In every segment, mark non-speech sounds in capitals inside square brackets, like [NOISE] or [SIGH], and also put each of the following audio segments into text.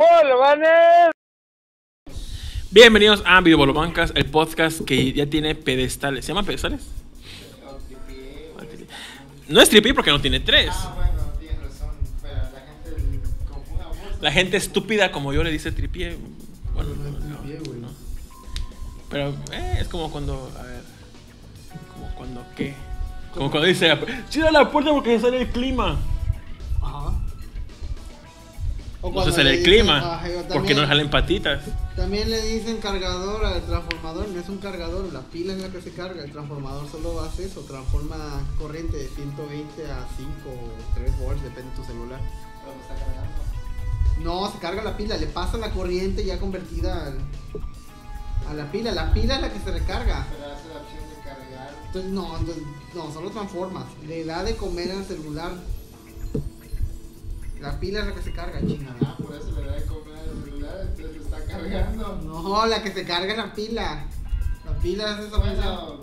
Bolovanes. Bienvenidos a Video Bolobancas, el podcast que ya tiene pedestales. ¿Se llama pedestales? No es trippy porque no tiene tres. Ah, bueno, tienes razón, pero la gente confunde. La gente estúpida como yo le dice tripié. Bueno, no, no, no. Pero eh, es como cuando. A ver. Como cuando qué. Como cuando dice. Cierra la puerta porque se sale el clima. Ajá. O No cuando se sale le el clima. Porque no salen patitas. También le dicen cargador al transformador, no es un cargador, la pila es la que se carga, el transformador solo hace eso, transforma corriente de 120 a 5 o 3 volts, depende de tu celular. Pero me está cargando. No, se carga la pila, le pasa la corriente ya convertida al- a la pila, la pila es la que se recarga. Pero hace la opción de cargar. Entonces, no, entonces, no, solo transformas, le da de comer al celular. La pila es la que se carga, chingada. Ah, por eso le da de comer al celular, entonces lo está cargando. No, la que se carga es la pila. La pila es esa. Bueno,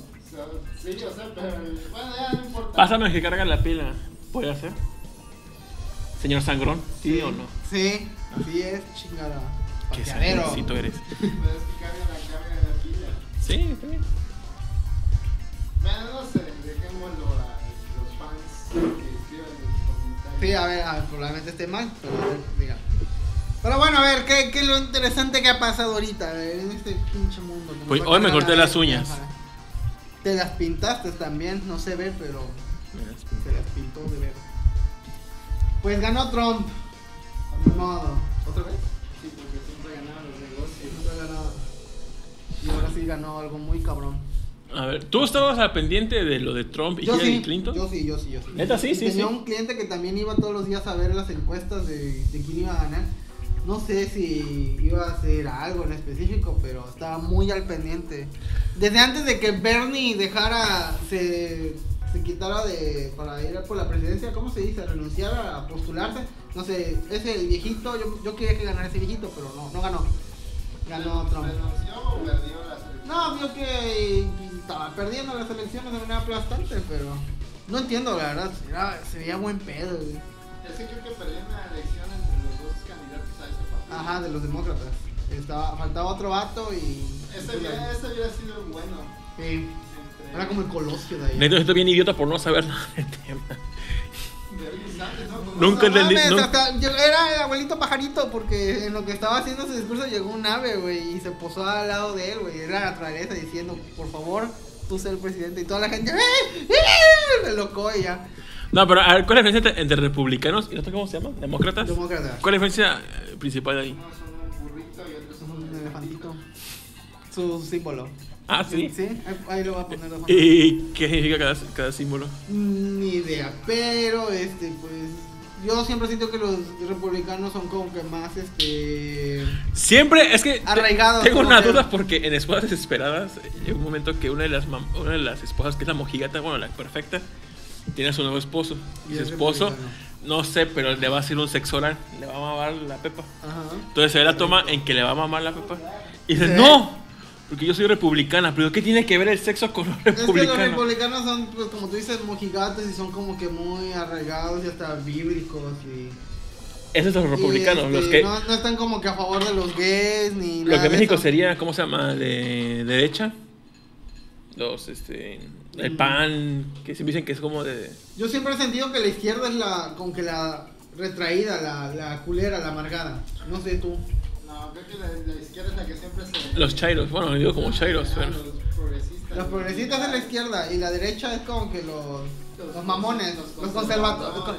sí, yo sé, pero bueno, ya no importa. Pásame que carga la pila. ¿Puede hacer? Señor Sangrón, ¿sí, o no? Sí, sí es chingada. Qué sangroncito eres. Pero es que carga la carga de la pila. Sí, está bien. Bueno, no sé, Sí, a ver, a ver, probablemente esté mal, pero a ver, diga. Pero bueno, a ver, ¿qué, qué es lo interesante que ha pasado ahorita ver, en este pinche mundo? Pues hoy me corté la las uñas. Te las pintaste también, no se ve, pero se las pintó de ver. Pues ganó Trump. Ni modo. ¿Otra vez? Sí, porque siempre ganaban los negocios. Ha ganado. Y ahora sí ganó algo muy cabrón. A ver, ¿tú estabas al pendiente de lo de Trump y Yo Hillary sí, Clinton? yo sí, yo sí, yo sí. ¿Neta sí? Sí, Tenía sí. un cliente que también iba todos los días a ver las encuestas de, de quién iba a ganar. No sé si iba a hacer algo en específico, pero estaba muy al pendiente. Desde antes de que Bernie dejara, se, se quitara de, para ir por la presidencia, ¿cómo se dice? Renunciara a postularse. No sé, ese viejito, yo, yo quería que ganara ese viejito, pero no, no ganó. Ganó Trump. ¿Renunció o perdió las? No, vio que estaba perdiendo las elecciones de manera aplastante, pero no entiendo, la verdad. Era, se veía buen pedo, güey. Es que creo que perdió una elección entre los dos candidatos a ese partido. Ajá, de los demócratas. Estaba, faltaba otro vato y. Ese hubiera, ese hubiera sido bueno. Sí, Entre era como el colosio de ahí. Neto, estoy bien idiota por no saber nada del tema. Nunca No entendí. no- era el abuelito pajarito porque en lo que estaba haciendo su discurso llegó un ave, güey, y se posó al lado de él, güey. Era la naturaleza diciendo, por favor, tú sé el presidente. Y toda la gente, ¡eh! ¡eh! Me locó y ya. No, pero a ver, ¿cuál es la diferencia entre republicanos y no sé cómo se llama? ¿Demócratas? Demócrata. ¿Cuál es la diferencia eh, principal de ahí? Unos son un burrito y otros son Un elefantito. Su símbolo. [LAUGHS] Ah, sí. Sí, ahí, ahí lo voy a poner de. ¿Y qué significa cada, cada símbolo? Ni idea, pero este, pues. Yo siempre siento que los republicanos son como que más este. Siempre, es que Arraigados, tengo una que- duda porque en Esposas Desesperadas llegó un momento que una de las una de las esposas que es la mojigata, bueno, la perfecta, tiene a su nuevo esposo. Y Y su es esposo, no sé, pero le va a hacer un sexo oral, le va a mamar la pepa. Ajá. Entonces se ve la toma en que le va a mamar la pepa. Y dice, no, porque yo soy republicana, pero ¿qué tiene que ver el sexo con lo Es que los republicano? republicanos son, pues, como tú dices, mojigatos y son como que muy arraigados y hasta bíblicos y. Esos son los republicanos, este, los que... No, no están como que a favor de los gays ni. Lo nada que México sería, ¿cómo se llama? De derecha. Los, este. El Mm. pan, que siempre dicen que es como de. Yo siempre he sentido que la izquierda es la. como que la retraída, la, la culera, la amargada. No sé tú. No, creo que la, la izquierda es la que siempre se. Los chairos, bueno, yo digo como chairos, pero. Los progresistas. Los progresistas es la izquierda y la derecha es como que los, Los- los mamones, los los conservadores.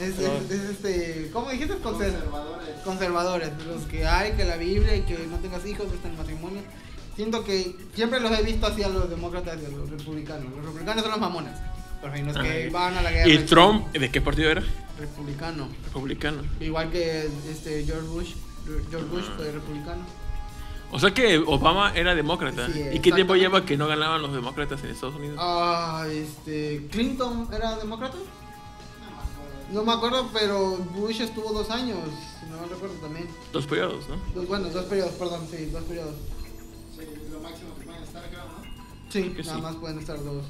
Es, es- es este, ¿cómo dijiste? Conser- Conservadores. conservadores, los que hay, que la Biblia y que no tengas hijos, está en matrimonio. Siento que siempre los he visto así a los demócratas y a los republicanos. Los republicanos son los mamones. Pero unos que Ay. van a la guerra. ¿Y Trump, de qué partido era? Republicano. Republicano. Igual que este George Bush. George Bush Ah. fue republicano. O sea que Obama era demócrata. Sí, ¿Y qué tiempo lleva que no ganaban los demócratas en Estados Unidos? Ah, este. Clinton era demócrata. No me acuerdo. No me acuerdo, pero Bush estuvo dos años. No recuerdo también. Dos periodos, ¿no? Dos, bueno, dos periodos, perdón, sí, dos periodos. Sí, lo máximo que pueden estar, creo, ¿no? Sí, nada sí. más pueden estar dos.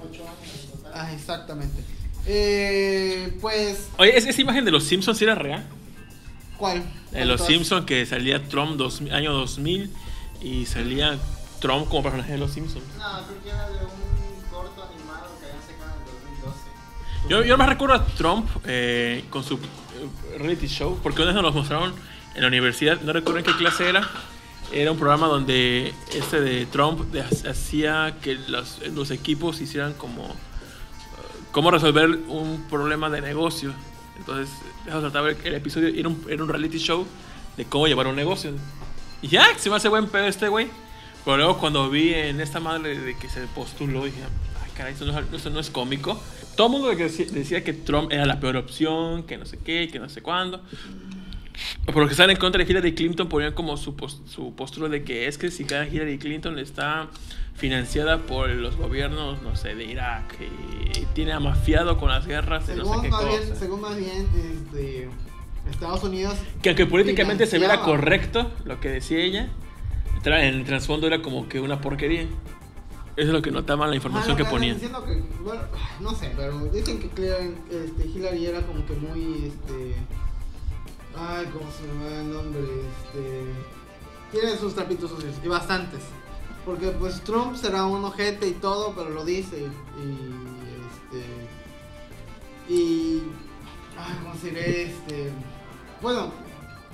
Ocho años. Ah, exactamente. Eh, pues. Oye, ¿es- ¿esa imagen de los Simpsons sí era real? ¿Cuál? En Los ¿Cuál Simpsons que salía Trump dos, año 2000 y salía Trump como personaje de Los Simpsons. No, creo que era de un corto animado que habían sacado en 2012. Yo, yo me recuerdo a Trump eh, con su eh, reality show, porque una vez nos los mostraron en la universidad, no recuerdo en qué clase era. Era un programa donde este de Trump de- hacía que los, los equipos hicieran como eh, cómo resolver un problema de negocio. Entonces, eso trataba el, episodio, era un, era un reality show de cómo llevar un negocio. Y ya, se me hace buen pedo este güey. Pero luego cuando vi en esta madre de que se postuló, dije, ay caray, esto no, es- no es cómico. Todo el mundo decía, que Trump era la peor opción, que no sé qué, que no sé cuándo. Porque están en contra de Hillary Clinton, ponían como su, su postura de que es que si cada Hillary Clinton está financiada por los gobiernos, no sé, de Irak y tiene amafiado con las guerras de no sé Según, qué más bien, según más bien, este, Estados Unidos. Que aunque políticamente se viera correcto lo que decía ella, en el trasfondo era como que una porquería. Eso es lo que notaba la información Ah, que no, ponían. Diciendo que, bueno, no sé, pero dicen que Claire, este, Hillary era como que muy, este, ay, ¿cómo se llama el nombre? Este, tiene sus trapitos sucios y bastantes, porque pues Trump será un ojete y todo, pero lo dice y, este, y, ay, ¿cómo se? Este, bueno,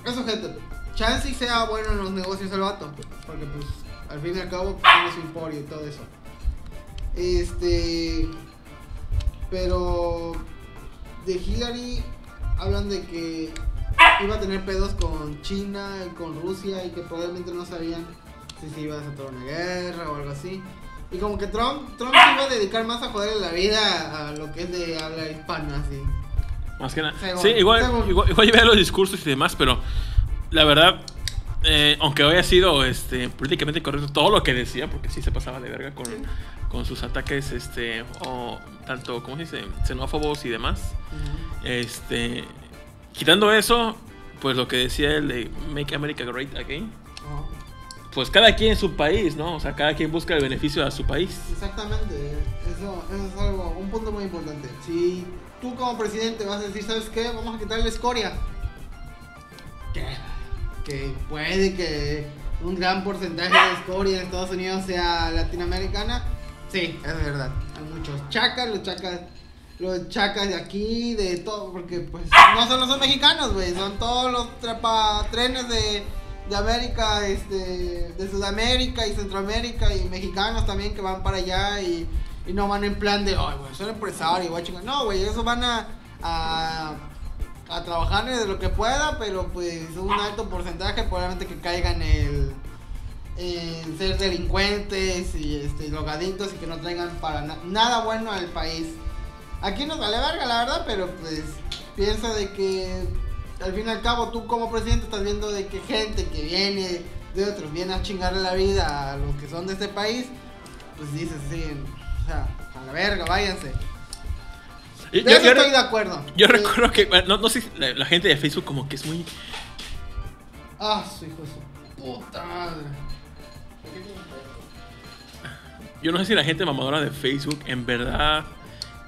es ojete. Chance y sea bueno en los negocios el vato, porque pues al fin y al cabo tiene su emporio y todo eso. Este. Pero. De Hillary hablan de que iba a tener pedos con China y con Rusia y que probablemente no sabían si se iba a desatar una guerra o algo así. Y como que Trump, Trump se iba a dedicar más a joderle la vida a lo que es de habla hispana, así. Más que nada. Según- sí, igual, según. igual, igual yo veía los discursos y demás, pero la verdad, eh, aunque haya sido este, políticamente correcto todo lo que decía, porque sí se pasaba de verga con, con sus ataques, este, o tanto, ¿cómo se dice? Xenófobos y demás. Este, quitando eso, pues lo que decía el de Make America Great Again. Pues cada quien en su país, ¿no? O sea, cada quien busca el beneficio a su país. Exactamente, eso, eso es algo, un punto muy importante. Si tú como presidente vas a decir, ¿sabes qué? Vamos a quitarle escoria. ¿Qué? Que puede que un gran porcentaje de escoria en Estados Unidos sea latinoamericana. Sí, es verdad. Hay muchos chacas, los chacas, los chacas de aquí, de todo, porque pues no solo son mexicanos, güey, son todos los trepa, trenes de, de América, este, de Sudamérica y Centroamérica y mexicanos también que van para allá y, no van en plan de, ay, güey, soy empresario, güey, chingar. No, güey, esos van a, a, a trabajar de lo que pueda, pero pues un alto porcentaje probablemente que caigan el en ser delincuentes y este, drogadictos y que no traigan para na- nada bueno al país. Aquí nos vale verga, la verdad, pero pues piensa de que al fin y al cabo tú como presidente estás viendo de que gente que viene de otros viene a chingarle la vida a los que son de este país, pues dices, sí, o sea, a la verga, váyanse. De yo- eso yo- estoy de acuerdo. Yo Eh, recuerdo que, bueno, no, no sé, si la, la gente de Facebook como que es muy... Ah, su hijo de su puta madre. Yo no sé si la gente mamadora de Facebook en verdad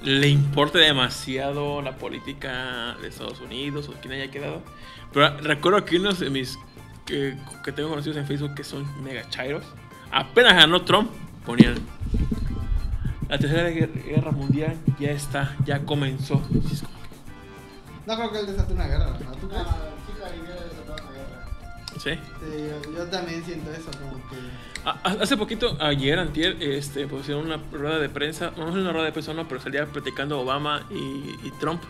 le importa demasiado la política de Estados Unidos o quien haya quedado. Pero recuerdo que unos de mis que, que tengo conocidos en Facebook que son mega chairos, apenas ganó Trump, ponían la tercera guerra, mundial ya está, ya comenzó. No creo que él desate una guerra, ¿no? ¿Tú crees? Ah, Hillary ¿sí? Sí, yo, también siento eso, como que... Ah, Hace poquito, ayer, antier, este, pusieron una rueda de prensa, no es una rueda de prensa, no, pero salía platicando Obama y, y Trump.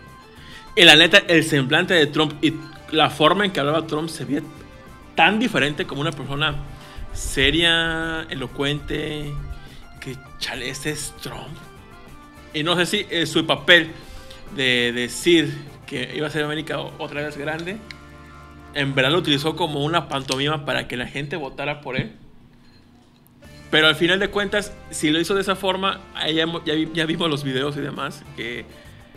Y la neta, el semblante de Trump y la forma en que hablaba Trump se veía tan diferente como una persona seria, elocuente, que chale, ese es Trump. Y no sé si eh, su papel de decir que iba a ser América otra vez grande, en verdad lo utilizó como una pantomima para que la gente votara por él. Pero al final de cuentas, si lo hizo de esa forma, ya, ya vi- ya vimos los videos y demás, que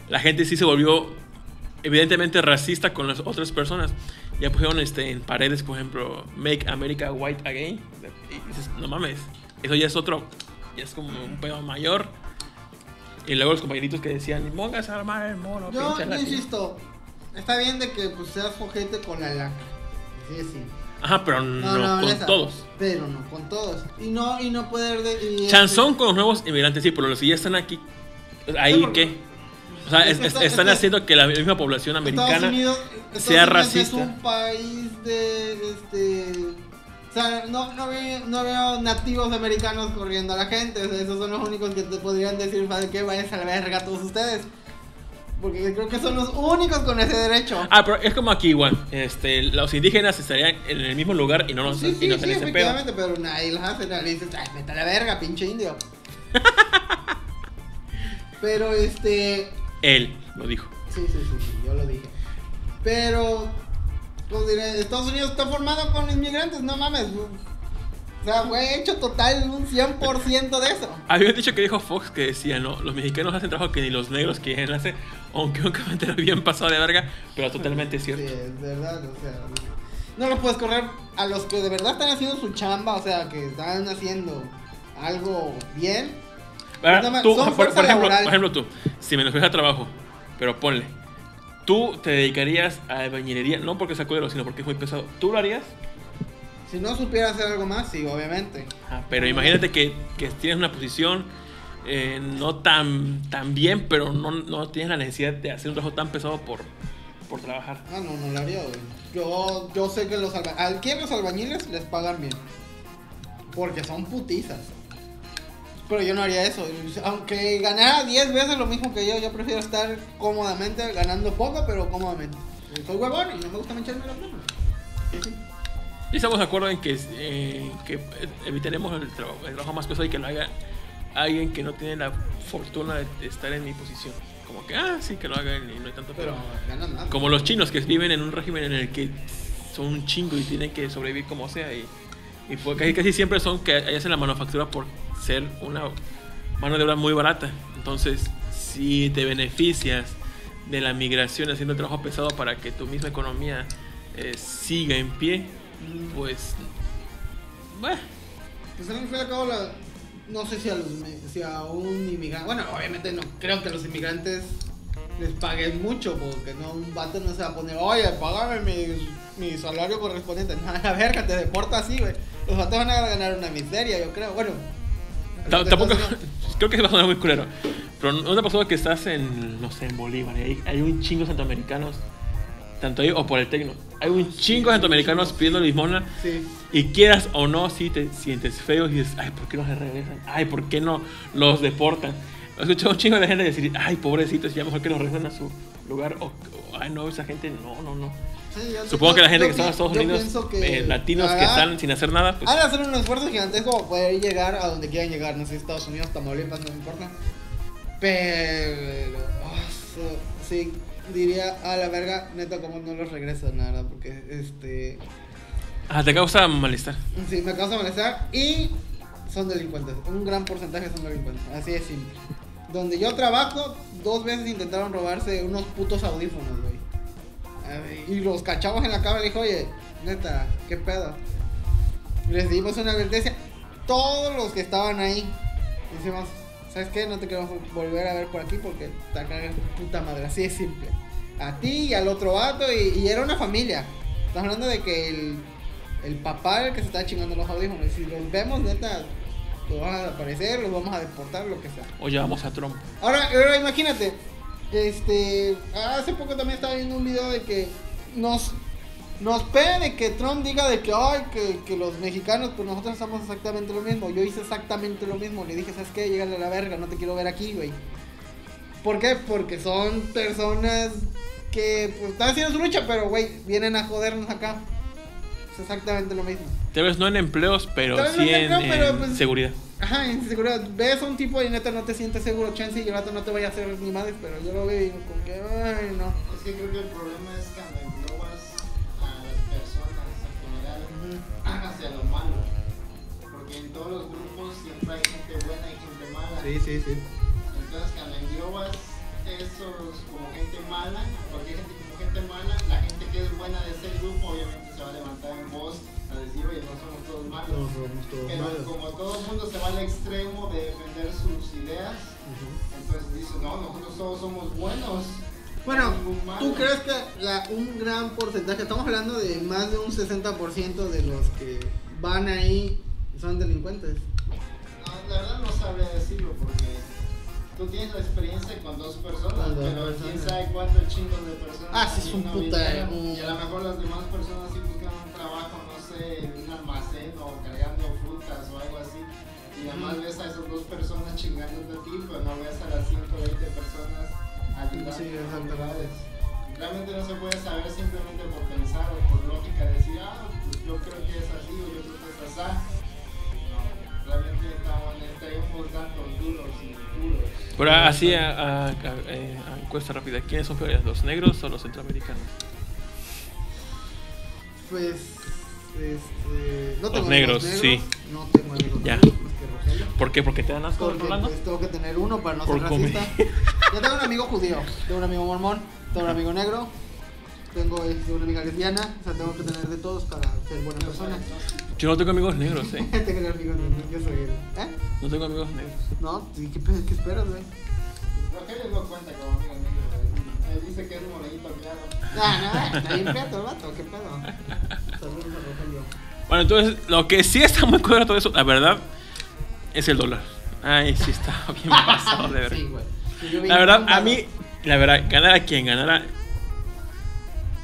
la gente sí se volvió evidentemente racista con las otras personas. Ya pusieron este, en paredes, por ejemplo, Make America White Again. Y dices, no mames, eso ya es otro, ya es como un pedo mayor. Y luego los compañeritos que decían, pongas a armar el mono, Yo, yo latino". insisto, está bien de que pues seas ojete con la laca. Sí, sí. Ajá, pero no, con todos. Pero no con todos. Y no, y no poder. De, Chanzón con los nuevos inmigrantes, sí, pero los que ya están aquí. ¿Ahí qué? O sea, están haciendo que la misma población americana sea racista. Es un país de. Este, o sea, no, no, veo, no veo nativos americanos corriendo a la gente. esos son los únicos que te podrían decir, ¿para qué vayas a la verga todos ustedes? Porque creo que son los únicos con ese derecho. Ah, pero es como aquí igual. Este, los indígenas estarían en el mismo lugar y no nos sí, sí, y no sí, efectivamente, pero nadie los hace, nadie dice, ay, vete a la verga, pinche indio. [LAUGHS] pero este. Él lo dijo. Sí, sí, sí, sí, yo lo dije. Pero, pues diré, Estados Unidos está formado con inmigrantes, no mames. O sea, fue hecho total un 100% de eso. Había dicho que dijo Fox que decía, no, los mexicanos hacen trabajo que ni los negros quieren hacer, aunque un comentario bien pasado de verga, pero totalmente cierto. Sí, es verdad, o sea, no lo puedes correr a los que de verdad están haciendo su chamba, o sea, que están haciendo algo bien. tú, por, ejemplo, por ejemplo, tú, si me a trabajo, pero ponle, tú te dedicarías a bañinería, no porque sea culero, sino porque es muy pesado, ¿tú lo harías? Si no supiera hacer algo más, sí, obviamente. Ah, pero imagínate que, que, tienes una posición eh, no tan, tan bien, pero no, no, tienes la necesidad de hacer un trabajo tan pesado por, por trabajar. Ah, no, no lo haría, güey. Yo, yo sé que los, albañiles, los albañiles les pagan bien. Porque son putizas. Pero yo no haría eso. Aunque ganara 10 veces lo mismo que yo, yo prefiero estar cómodamente ganando poco, pero cómodamente. Soy huevón y no me gusta mancharme la pluma. Sí, y estamos de acuerdo en que, eh, que evitaremos el trabajo, el trabajo más pesado y que lo haga alguien que no tiene la fortuna de estar en mi posición. Como que, ah, sí, que lo hagan y no hay tanto pero Como los chinos que viven en un régimen en el que son un chingo y tienen que sobrevivir como sea. Y, y pues casi, casi siempre son que hacen la manufactura por ser una mano de obra muy barata. Entonces, si te beneficias de la migración haciendo trabajo pesado para que tu misma economía eh, siga en pie, pues. Bueno. Pues al fin y al cabo, la, no sé si a, los, si a un inmigrante. Bueno, obviamente no creo que a los inmigrantes les paguen mucho, porque no un vato no se va a poner, oye, págame mi, mi salario correspondiente. No, [LAUGHS] a la verga, te deporta así, güey. Los vatos van a ganar una miseria, yo creo. Bueno. Tampoco. [LAUGHS] Creo que se va a sonar muy culero. Pero no te pasó que estás en, no sé, en Bolívar y hay, hay un chingo de centroamericanos tanto ahí o por el tecno. Hay un chingo de centroamericanos pidiendo limosna. Sí. Y quieras o no, si te sientes feo y dices, ay, ¿por qué no se regresan? Ay, ¿por qué no los deportan? He escuchado un chingo de gente decir, ay, pobrecitos, ya mejor que los regresen a su lugar. O, ay, no, esa gente, no, no, no. Supongo que la gente que está en Estados Unidos, eh, latinos que están sin hacer nada, pues. Van a hacer un esfuerzo gigantesco para poder llegar a donde quieran llegar. No sé, Estados Unidos, Tamaulipas, no me importa. Pero. Oh, sí, diría, a la verga, neta, como no los regreso, nada, porque este. Ah, te causa malestar. Sí, me causa malestar y son delincuentes. Un gran porcentaje son delincuentes, así de simple. Donde yo trabajo, dos veces intentaron robarse unos putos audífonos, güey. Y los cachamos en la cámara y dijo, oye, neta, ¿qué pedo? Les dimos una advertencia. Todos los que estaban ahí, decimos, ¿sabes qué? No te queremos volver a ver por aquí porque te cagas puta madre. Así es simple. A ti y al otro vato y, era una familia. Estás hablando de que el, el papá el que se está chingando los audífonos. Si los vemos, neta, los van a desaparecer, los vamos a deportar, lo que sea. O llevamos a Trump. Ahora, ahora imagínate. Este, hace poco también estaba viendo un video de que nos nos pede que Trump diga de que, ay, que, que, los mexicanos, pues nosotros hacemos exactamente lo mismo. Yo hice exactamente lo mismo. Le dije, ¿sabes qué? Llegale a la verga, no te quiero ver aquí, güey. ¿Por qué? Porque son personas que pues, están haciendo su lucha, pero, güey, vienen a jodernos acá. Es exactamente lo mismo. Tal vez no en empleos, pero sí en, pues, seguridad. Ajá, en seguridad. Ves a un tipo y neta no te sientes seguro, chance, y el rato no te vaya a hacer ni madres, pero yo lo veo y como que, ay, no. Es que creo que el problema es que hacia lo malo. Porque en todos los grupos siempre hay gente buena y gente mala. Sí, sí, sí. Entonces cuando englobas esos como gente mala, cualquier gente como gente mala, la gente que es buena de ese grupo obviamente se va a levantar en voz a decir, oye, no somos todos malos. No somos todos Pero como todo el mundo se va al extremo de defender sus ideas, entonces dice, no, nosotros todos somos buenos. Bueno. ¿tú crees que la- un gran porcentaje, estamos hablando de más de un 60% de los que van ahí son delincuentes? No, la verdad no sabría decirlo porque tú tienes la experiencia con dos personas, dos pero quién personas. sabe cuántos chingos de personas. Ah, sí, es un no puta- vinieron, Y a lo mejor las demás personas sí buscan un trabajo, no sé, en un almacén o cargando frutas o algo así. Y además ves a esas dos personas chingándote a ti, pero no ves a las 120 personas ayudando. Sí, exactamente. Realmente no se puede saber simplemente por pensar o por lógica decir, ah, pues yo creo que es así o yo creo que es así. No, realmente estamos, estaríamos datos duros y duros. Pero así a, a- a- eh, a encuesta rápida, ¿quiénes son peores, los negros o los centroamericanos? Pues, este, no Los tengo negros, amigos sí. No tengo amigos Ya. negros. ¿Por qué? ¿Porque te dan asco, Porque Rolando? pues, tengo que tener uno para no Por ser racista. [LAUGHS] Yo tengo un amigo judío, tengo un amigo mormón, tengo un amigo negro, tengo este, una amiga lesbiana, o sea, tengo que tener de todos para ser buena persona. Yo no tengo amigos negros, ¿eh? [LAUGHS] tengo amigos negros, yo soy el. ¿Eh? No tengo amigos negros. No, sí, ¿qué, qué esperas, güey? Rogelio no cuenta como amigo negro. Él dice que es morenito claro. Ah, no, está bien pedo el vato, qué pedo. [LAUGHS] Saludos a Rogelio. Bueno, entonces, lo que sí está muy cuadrado todo eso, la verdad, es el dólar. Ay, sí está [LAUGHS] bien pasado, de verdad. Sí, güey. Sí, yo vi La verdad, a mí, la verdad, ganara quien ganara.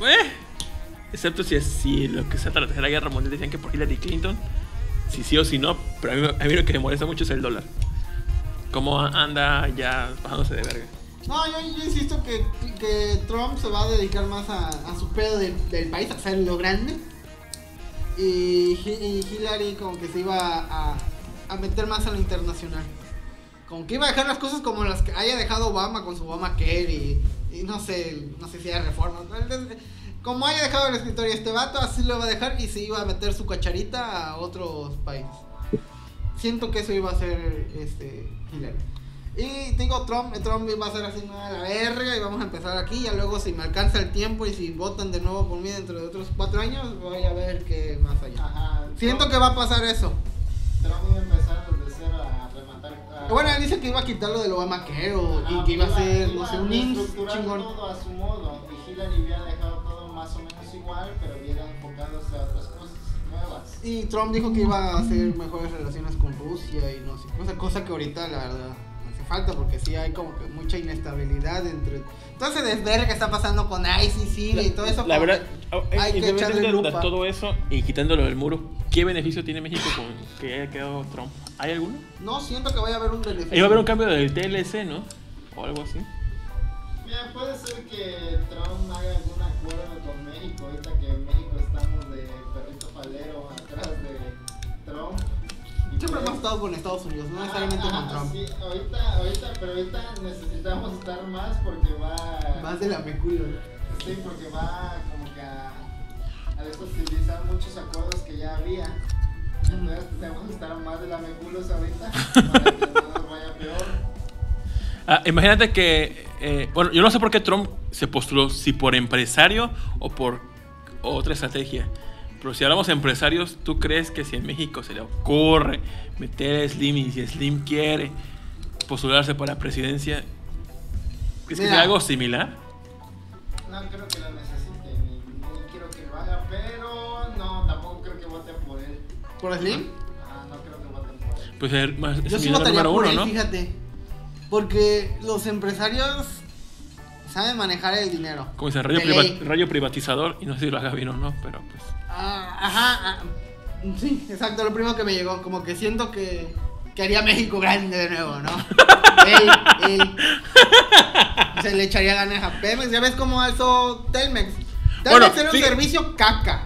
Eh, excepto si es si lo que se trata de la Tercera Guerra Mundial decían que por Hillary Clinton, si sí o si no, pero a mí, a mí lo que me molesta mucho es el dólar. Cómo anda ya bajándose de verga. No, yo, yo insisto que, que Trump se va a dedicar más a, a su pedo del, del país, a hacerlo grande. Y, y Hillary como que se iba a, a meter más a lo internacional. Como que iba a dejar las cosas como las que haya dejado Obama con su Obamacare y, y no sé, no sé si hay reformas. Como haya dejado el escritorio este vato, así lo va a dejar y se iba a meter su cacharita a otros países. Siento que eso iba a ser este, Hillary. Y digo, Trump, Trump va a ser así, a la verga, y vamos a empezar aquí. Y luego, si me alcanza el tiempo y si votan de nuevo por mí dentro de otros cuatro años, voy a ver qué más allá. Ajá. Siento que va a pasar eso. Trump Bueno, él dice que iba a quitar lo del Obamacare Ajá, y que iba a ser, no sé, un reestructurar chingón. todo a su modo. Y Hillary hubiera dejado todo más o menos igual, pero hubiera enfocándose a otras cosas nuevas. Y Trump dijo que iba a hacer mejores relaciones con Rusia y no sé, cosa, cosa que ahorita la verdad falta porque sí hay como que mucha inestabilidad entre... Entonces, desde que está pasando con ICC y todo eso, La verdad, oh, hay que echarle de lupa. todo eso y quitándolo del muro, ¿qué beneficio tiene México con que haya quedado Trump? ¿Hay alguno? No siento que vaya a haber un beneficio. Iba a haber un cambio del TLC, ¿no? O algo así. Mira, puede ser que Trump haga algún acuerdo con México, ahorita que México Siempre hemos estado con Estados Unidos, no necesariamente Ajá, con Trump. Sí, ahorita, ahorita, pero ahorita necesitamos estar más porque va. Más de la meculo. Sí, porque va como que a, a desutilizar muchos acuerdos que ya había. Entonces tenemos que estar más de la meculos ahorita para que no nos vaya peor. Ah, imagínate que, eh, bueno, yo no sé por qué Trump se postuló, si por empresario o por otra estrategia. Pero si hablamos de empresarios, ¿tú crees que si en México se le ocurre meter a Slim y si Slim quiere postularse para la presidencia, ¿crees que Mira. sea algo similar? No creo que lo necesite, ni, ni quiero que lo haga, pero no, tampoco creo que voten por él. ¿Por Slim? Ah, no creo que voten por él. Pues es más es Yo sí similar votaría número por uno, él, ¿no? fíjate. Porque los empresarios saben manejar el dinero. Como dice, rayo, priva- privatizador, y no sé si lo haga bien o no, pero pues... Ah, ajá, ah, sí, exacto, lo primero que me llegó, como que siento que, que haría México grande de nuevo, ¿no? él, él se le echaría ganas a Pemex, ya ves cómo alzó Telmex. Telmex Bueno, era un sí. servicio caca.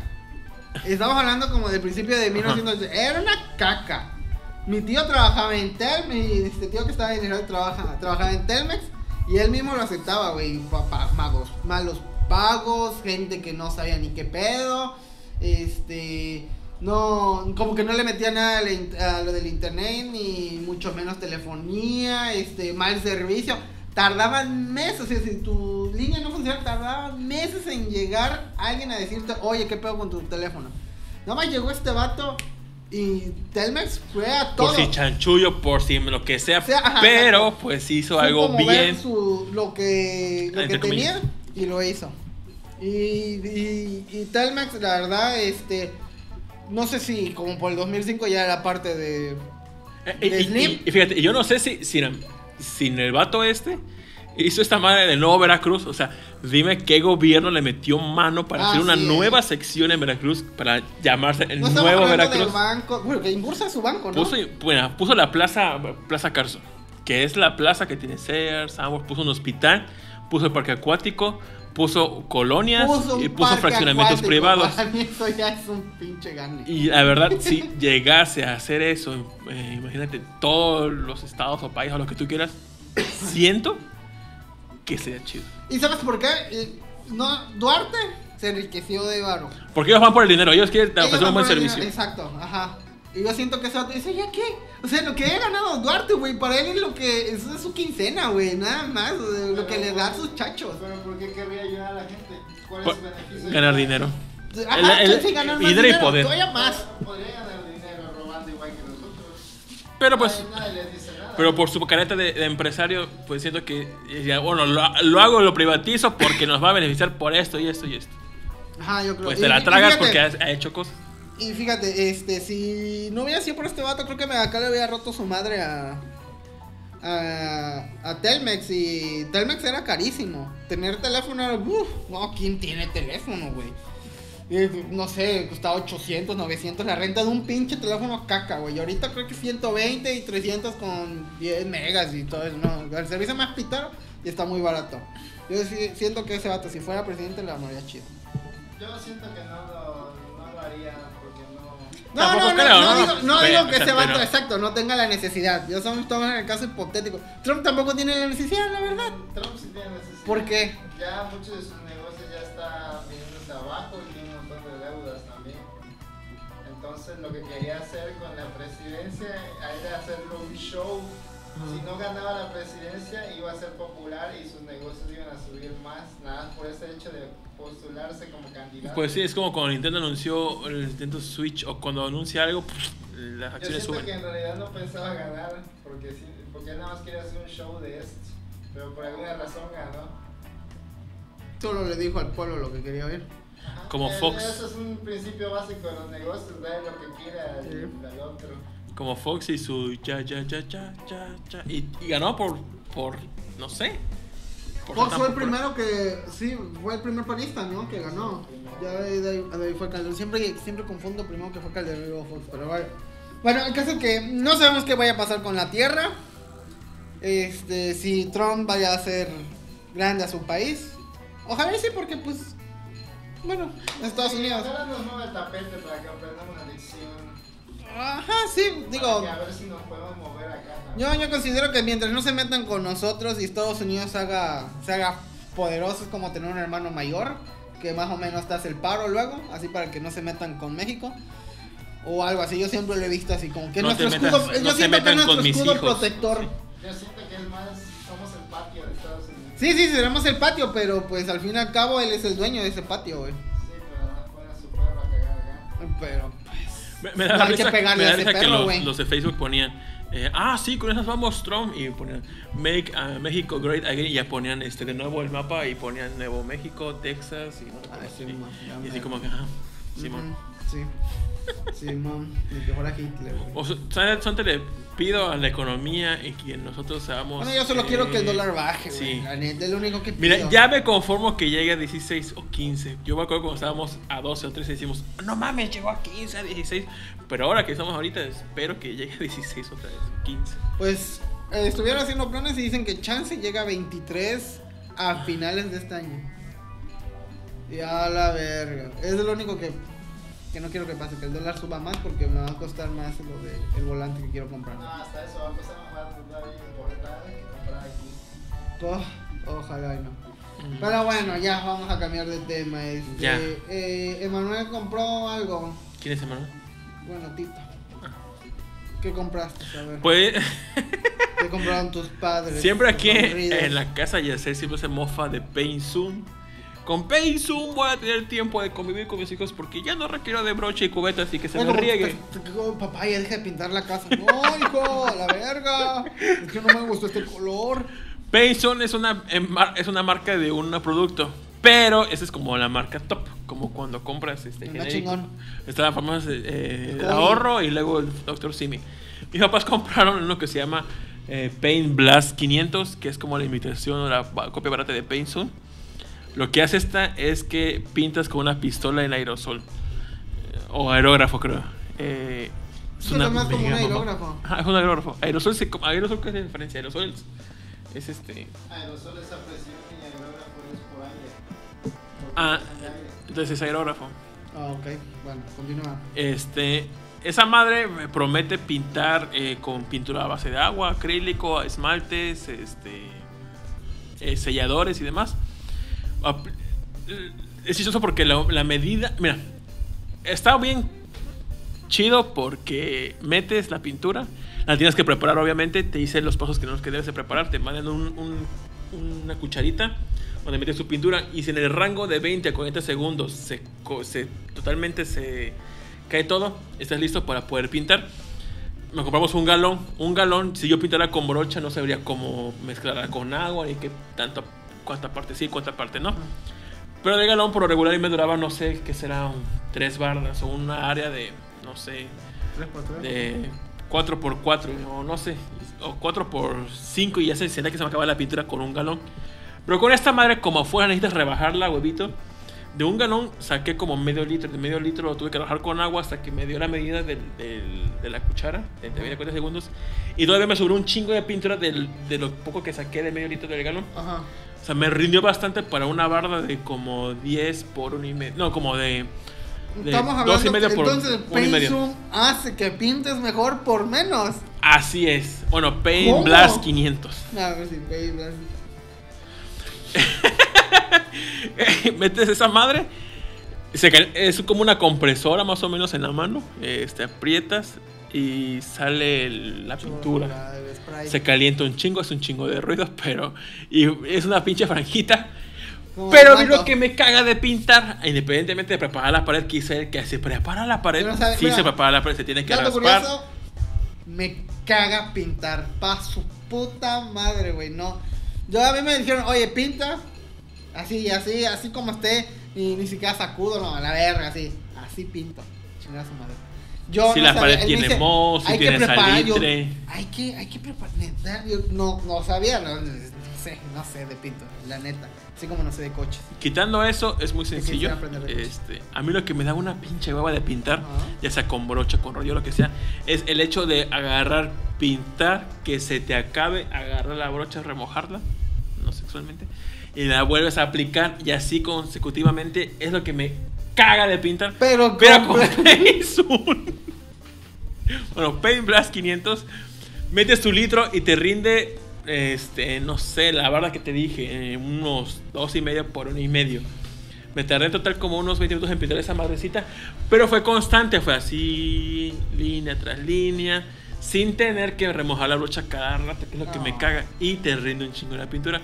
Estamos hablando como del principio de 1900, era una caca. Mi tío trabajaba en Telmex, este tío que estaba en Israel trabaja, trabajaba en Telmex y él mismo lo aceptaba, güey, magos, malos pagos, gente que no sabía ni qué pedo, este, no, como que no le metía nada a lo del internet, ni mucho menos telefonía, este, mal servicio, tardaban meses, o sea, si tu línea no funcionaba, tardaban meses en llegar alguien a decirte, oye, qué pedo con tu teléfono. Nada más llegó este vato Y Telmex fue a todo. Por si chanchullo, por si lo que sea. O sea, ajá, pero pues hizo algo bien. su- lo que, lo que tenía y lo hizo. Y, y, y Telmex, la verdad, este. No sé si como por el 2005 ya era parte de. Eh, Y, de y- Slim. y- y fíjate, yo no sé si sin, sin el vato este [LAUGHS] hizo esta madre de nuevo Veracruz. O sea, dime qué gobierno le metió mano para Ah, hacer una sí, nueva sección en Veracruz para llamarse el No nuevo del Veracruz. banco. Bueno, que impulsa su banco, ¿no? Puso, bueno, puso la plaza, plaza Carso, que es la plaza que tiene Sears, Amor, puso un hospital, puso el parque acuático, puso colonias y puso fraccionamientos privados. [LAUGHS] Para mí eso ya es un pinche gane. Y la verdad, si llegase a hacer eso, eh, imagínate todos los estados o países o lo que tú quieras, siento que sería chido. ¿Y sabes por qué? Eh, No, Duarte se enriqueció de varo. Porque ellos van por el dinero, ellos quieren Ellos ofrecer un buen servicio. dinero, Exacto, ajá. Y yo siento que ese vato dice, ¿ya qué? O sea, lo que ha ganado Duarte, güey, para él es lo que es, es su quincena, güey, nada más, o sea, lo que le da a sus chachos. Pero ¿por qué querría ayudar a la gente? ¿Cuál Por- es su beneficio? Ganar dinero. Ajá, El- el- ganar más dinero y poder. todavía más. Podría ganar dinero robando igual que nosotros. Pero pues, Nadie, nadie les dice. Pero por su careta de, de empresario, pues siento que, bueno, lo, lo hago, lo privatizo porque nos va a beneficiar por esto y esto y esto. Ajá, yo creo. Pues te y la tragas fíjate, porque has- ha hecho cosas. Y fíjate, este, si no hubiera sido por este vato, creo que me, acá le hubiera roto su madre a, a, a Telmex. Y Telmex era carísimo. Tener teléfono era, uff, no, ¿quién tiene teléfono, güey? Eh, No sé, costaba 800, 900 la renta de un pinche teléfono caca, güey. Y ahorita creo que 120 y 300 con 10 megas y todo eso. No, el servicio más pitaro y está muy barato. Yo sí- siento que ese vato, si fuera presidente, le amaría chido. Yo siento que no lo, no lo haría porque no. No, Tampoco no, no, creo, no, ¿no? digo, no Pero, digo o que sea, ese vato, pero- exacto, no tenga la necesidad. Yo estamos en el caso hipotético. Trump tampoco tiene la necesidad, la verdad. Trump sí tiene necesidad. ¿Por qué? Ya muchos de sus negocios ya está viniéndose abajo y Entonces lo que quería hacer con la presidencia era hacerlo un show. Si no ganaba la presidencia iba a ser popular y sus negocios iban a subir más, nada por ese hecho de postularse como candidato. Pues sí, es como cuando Nintendo anunció el Nintendo Switch o cuando anuncia algo, pff, las Yo acciones siento suben. que en realidad no pensaba ganar porque, sí, porque nada más quería hacer un show de esto, pero por alguna razón ganó. Solo le dijo al pueblo lo que quería oír. Ajá. Como Fox. Eso es un principio básico de los negocios, dar lo que quiera al, Sí. al otro. Como Fox y su ya, ya, ya, ya, ya, ya. Y, y ganó por, por, no sé. por Fox fue el primero que, sí, fue el primer panista, ¿no? Que ganó. Ya de, de ahí- de ahí fue Calderón. Siempre, siempre confundo primero que fue Calderón y luego Fox, pero vale. Bueno, el caso es que no sabemos qué vaya a pasar con la Tierra. Este, si Trump vaya a hacer grande a su país. Ojalá sí, porque pues, bueno, Estados Sí, Unidos. Ahora nos mueve el tapete para que aprendamos una lección. Ajá, sí, digo. A ver si nos podemos mover acá. ¿no? Yo, yo considero que mientras no se metan con nosotros y Estados Unidos haga, se haga poderoso, es como tener un hermano mayor, que más o menos te hace el paro luego, así para que no se metan con México. O algo así, yo siempre lo he visto así, como que No nuestro metas- escudo, no yo siento que nuestro escudo hijos. protector. Yo siento que es más, somos el patio de Estados Unidos. Sí, sí, seremos el patio, pero pues al fin y al cabo él es el dueño de ese patio, güey. Sí, pero su perro a cagar acá. Pero pues... Me, me da No hay risa, que pegarle me da a ese risa que perro, los, güey. los de Facebook ponían, eh, ah, sí, con esas vamos Trump, y ponían Make uh, México Great Again, y ya ponían este, de nuevo el mapa, y ponían Nuevo México, Texas, y, no, Ah, sí, y así como que, ah, Simón. Sí. Simón, ni que fuera Hitler. O sea. Son te le pido a la economía y que nosotros seamos. Bueno, yo solo quiero que el eh, dólar baje, güey. Sí. La neta, es lo único que Mira, pido. ya me conformo que llegue a 16 o 15. Yo me acuerdo cuando estábamos a 12 o 13 decimos, no mames, llegó a 15, a 16. Pero ahora que estamos ahorita, espero que llegue a 16 otra vez, 15. Pues eh, estuvieron haciendo planes y dicen que chance llega a 23 a finales de este año. Y a la verga. Es lo único que, que no quiero que pase, que el dólar suba más porque me va a costar más lo de el volante que quiero comprar. No, hasta eso va a pasar más barato todavía importar que comprar aquí. Oh, ojalá y no. Pero bueno, ya vamos a cambiar de tema. Este, Ya. eh, Emanuel compró algo. ¿Quién es hermano? Bueno, Tito. ¿Qué compraste? A ver. Pues ¿Qué compraron tus padres? [LAUGHS] siempre aquí en la casa Yacer siempre se mofa de Pain Zoom. Con Paint Zoom voy a tener tiempo de convivir con mis hijos porque ya no requiero de broche y cubetas y que se me riegue. te- te- como, Papá, ya deja de pintar la casa. No, hijo, a la verga. Es que no me gustó este color. Payson es una, em, es una marca de un producto. Pero esa es como la marca top. Como cuando compras este Está chingón. Está la famosa eh, el ahorro y luego el Dr. Simi. Mis papás [LAUGHS] compraron uno que se llama eh, Paint Blast 500, que es como la imitación o la copia barata de Payson. Lo que hace esta es que pintas con una pistola en aerosol. Eh, O aerógrafo, creo. Eh, Es más como un aerógrafo. Ajá, es un aerógrafo. Aerosol, se, aerosol ¿qué es la diferencia? Aerosol es, es este. Aerosol es a presión y aerógrafo es por aire. Por Ah, entonces es aerógrafo. Ah, ok. Bueno, continúa. Este, esa madre me promete pintar eh, con pintura a base de agua, acrílico, esmaltes, este, eh, selladores y demás. Eh, Es chistoso porque la, medida, mira, está bien chido porque metes la pintura, la tienes que preparar obviamente, te dicen los pasos que, no, que debes de preparar, te mandan un- un- una cucharita donde metes tu pintura y si en el rango de 20 a 40 segundos se totalmente se cae todo, estás listo para poder pintar. Nos compramos un galón, un galón, si yo pintara con brocha no sabría cómo mezclarla con agua ni qué tanto, cuánta parte sí, cuánta parte no. Pero de galón por lo regular y me duraba, no sé, qué será, tres bardas o una área de, no sé, 3x3. de 4x4 o no sé, o 4x5 y ya se sentía que se me acaba la pintura con un galón. Pero con esta madre, como afuera necesitas rebajarla, huevito. De un galón saqué como medio litro. De medio litro lo tuve que rebajar con agua hasta que me dio la medida del- del- de la cuchara, de 20 a 40 segundos. Y todavía me sobró un chingo de pintura del- de lo poco que saqué de medio litro del galón. Ajá. Sea, me rindió bastante para una barda de como 10 por un y medio. No, como de. de Estamos dos hablando y medio por entonces uno y medio. Hace que pintes mejor por menos. Así es. Bueno, Paint ¿Cómo? Blast 500. A ver si Paint Blast. [LAUGHS] Metes esa madre. se es como una compresora más o menos en la mano. Este, aprietas y sale el- la pintura. Se calienta un chingo, es un chingo de ruido, [LAUGHS] pero. Y es una pinche franjita. Como Pero cuánto. lo que me caga de pintar, independientemente de preparar la pared, quise que se prepara la pared. Pero, ¿sabe? sí Mira, se prepara la pared, se tiene que raspar. curioso, me caga pintar. Pa' su puta madre, güey. No. Yo a mí me dijeron, oye, pinta. Así, así, así como esté. Y ni siquiera sacudo, no, a la verga, así. Así pinto. Chingada su madre. Yo Si no la sabía, pared él me tiene dice, moho, si hay que tiene preparar, yo, salitre. hay que, hay que preparar, yo no, no sabía, no, sé, no sé de pinto, la neta. Así como no sé de coches. Quitando eso, es muy sencillo. Este, a mí lo que me da una pinche hueva de pintar, ya sea con brocha, con rollo, lo que sea, es el hecho de agarrar, pintar, que se te acabe, agarrar la brocha, remojarla, no sexualmente, y la vuelves a aplicar y así consecutivamente es lo que me caga de pintar. Pero, Pero con- Zoom. [LAUGHS] Bueno, Paint Blast 500. Metes tu litro y te rinde, este, no sé, la verdad que te dije, eh, unos dos y medio por uno y medio. Me tardé en total como unos 20 minutos en pintar esa madrecita, pero fue constante, fue así, línea tras línea, sin tener que remojar la brocha cada rato, que es lo que me No. caga, y te rinde un chingo la pintura.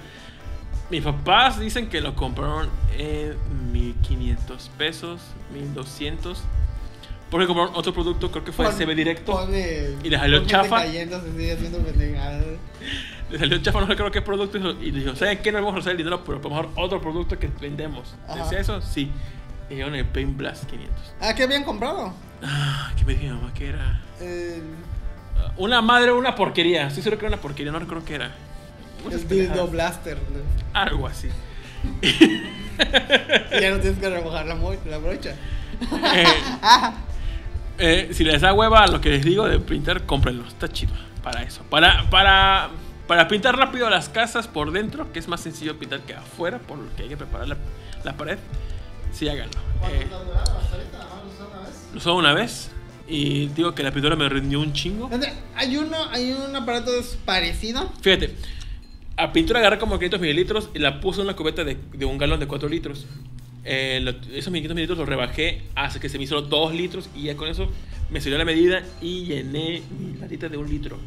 Mis papás dicen que lo compraron en 1500 pesos, 1200. Porque compraron otro producto, creo que fue Pon- CB Directo. pone- Y le salió chafa. cayendo. [LAUGHS] Le salió chafa, no sé creo qué producto. Y le dijo, ¿saben qué? No vamos a hacer el dinero, pero podemos dar otro producto que vendemos. ¿Es eso? Sí. Y el Paint Blast 500. Ah, ¿qué habían comprado? Ah, ¿qué me dijo mi mamá que era? El, Ah, Una madre, una porquería. Estoy seguro que era una porquería, no recuerdo qué era. El Dildo pendejadas. Blaster. ¿no? Algo así. Y [LAUGHS] ya no tienes que remojar la, la brocha. Eh, eh, si les da hueva a lo que les digo de pintar, cómprenlo. Está chido para eso. Para, para, para pintar rápido las casas por dentro, que es más sencillo pintar que afuera, por lo que hay que preparar la, la pared, sí háganlo. ¿Cuánto Eh, lo usó una vez? y digo que la pintura me rindió un chingo. Hay uno, hay un aparato parecido. Fíjate, a pintura agarré como 500 mililitros y la puse en una cubeta de, de un galón de 4 litros. Eh, lo- esos 500 mililitros los rebajé hasta que se me hizo 2 litros y ya con eso me salió la medida y llené mi latita de un litro.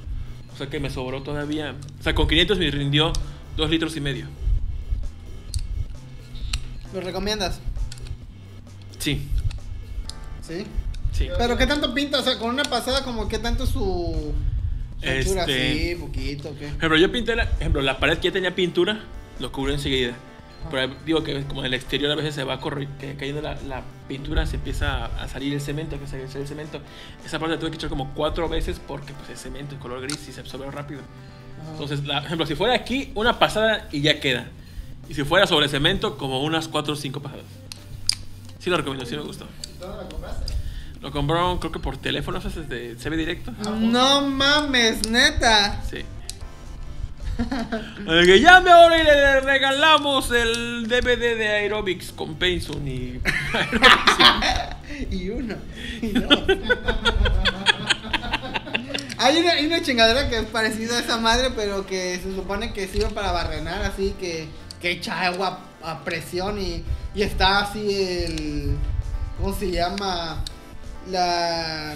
O sea que me sobró todavía. O sea, con 500 me rindió 2 litros y medio. ¿Lo recomiendas? Sí, Sí. sí. Pero ¿qué tanto pinta? O sea, con una pasada como ¿qué tanto su... Este- así, poquito, ¿qué? Ejemplo, yo pinté la, ejemplo, la pared que ya tenía pintura, lo cubrió enseguida. Pero digo que como en el exterior a veces se va corri- cayendo la, la pintura, se empieza a, salir el cemento, que sale el cemento. Esa parte la tuve que echar como cuatro veces porque pues, es cemento en color gris y se absorbe rápido. Entonces, la- por ejemplo, si fuera aquí, una pasada y ya queda. Y si fuera sobre cemento, como unas cuatro o cinco pasadas. Sí lo recomiendo, sí me gustó. ¿Dónde la compraste? Lo compraron creo que por teléfono, ¿sabes? Desde CB Directo. No mames, neta. Sí. El que llame ahora y le regalamos el DVD de Aerobics con Penson y. [LAUGHS] y uno. Y dos. [LAUGHS] hay, una, hay una chingadera que es parecida a esa madre, pero que se supone que sirve para barrenar, así que, que echa agua a presión y, y está así el. ¿Cómo se llama? La.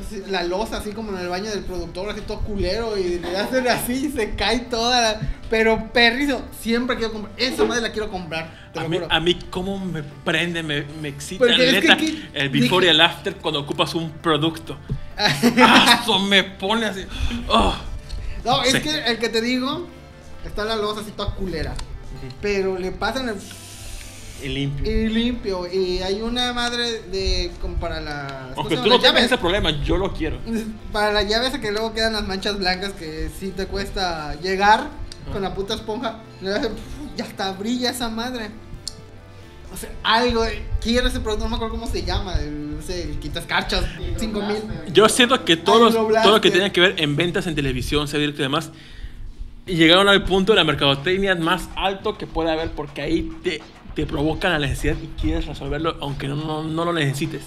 así, la losa, así como en el baño del productor, así todo culero, y le hacen así y se cae toda. la- pero perrizo, siempre quiero comprar. Esa madre la quiero comprar, te A lo mí, juro. a mí, cómo me prende, me, me excita, Porque es que neta, aquí- el before y el after cuando ocupas un producto. [LAUGHS] ¡Ah, Eso me pone así. Oh. No, es que el que te digo, está la losa así toda culera. Pero le pasan el Y limpio. y limpio. Y hay una madre de. como para la. ¿cómo Aunque tú no tengas Las ese problema, yo lo quiero. [LAUGHS] llaves. Para la llave esa que luego quedan las manchas blancas que sí te cuesta llegar con la puta esponja. [LAUGHS] Ya está, brilla esa madre. O sea, algo. Quiero ese producto, no me acuerdo cómo se llama. El, no sé, el quitas carchas, 5000. Yo siento que todos los- todo lo que tenía que ver en ventas en televisión, se directo y demás, llegaron al punto de la mercadotecnia más alto que puede haber porque ahí te, te provocan la necesidad y quieres resolverlo aunque no, no, no lo necesites.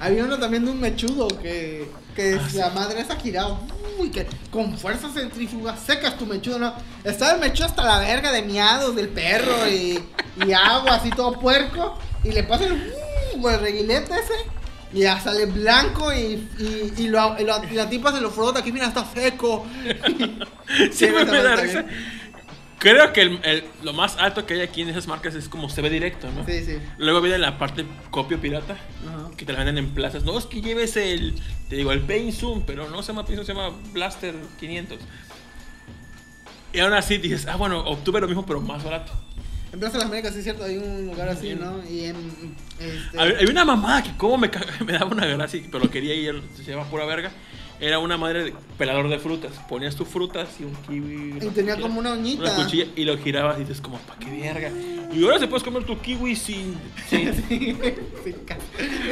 Había uno también de un mechudo que, que Ah, la madre esa girado. Uy, que con fuerza centrífuga secas tu mechudo, ¿no? Estaba el mechudo hasta la verga de miados del perro y, y agua, así todo puerco. Y le pasa el, uh, el reguilete ese. Y ya sale blanco y, y, y lo- y lo- y la tipa se lo frota. Aquí, mira, está seco. [LAUGHS] Siempre esa me da risa. Creo que el- el- lo más alto que hay aquí en esas marcas es como se ve directo, ¿no? Sí, sí. Luego viene la parte copio pirata, Ajá. que te la venden en plazas. No es que lleves el, te digo, el Paint Zoom, pero no se llama Zoom, se llama Blaster 500. Y aún así dices, ah, bueno, obtuve lo mismo, pero más barato. En Plaza de las Américas, sí es cierto, hay un lugar así, ¿no? Y en. Este, Había había una mamá que como me, [LAUGHS] me daba una gracia, pero lo quería y se llevaba pura verga. Era una madre de- pelador de frutas. Ponías tus frutas y un kiwi. Y tenía como una uñita. Una cuchilla y lo girabas y dices, como, ¿pa' qué verga? Y ahora se puedes comer tu kiwi sin. sin [LAUGHS] Sí,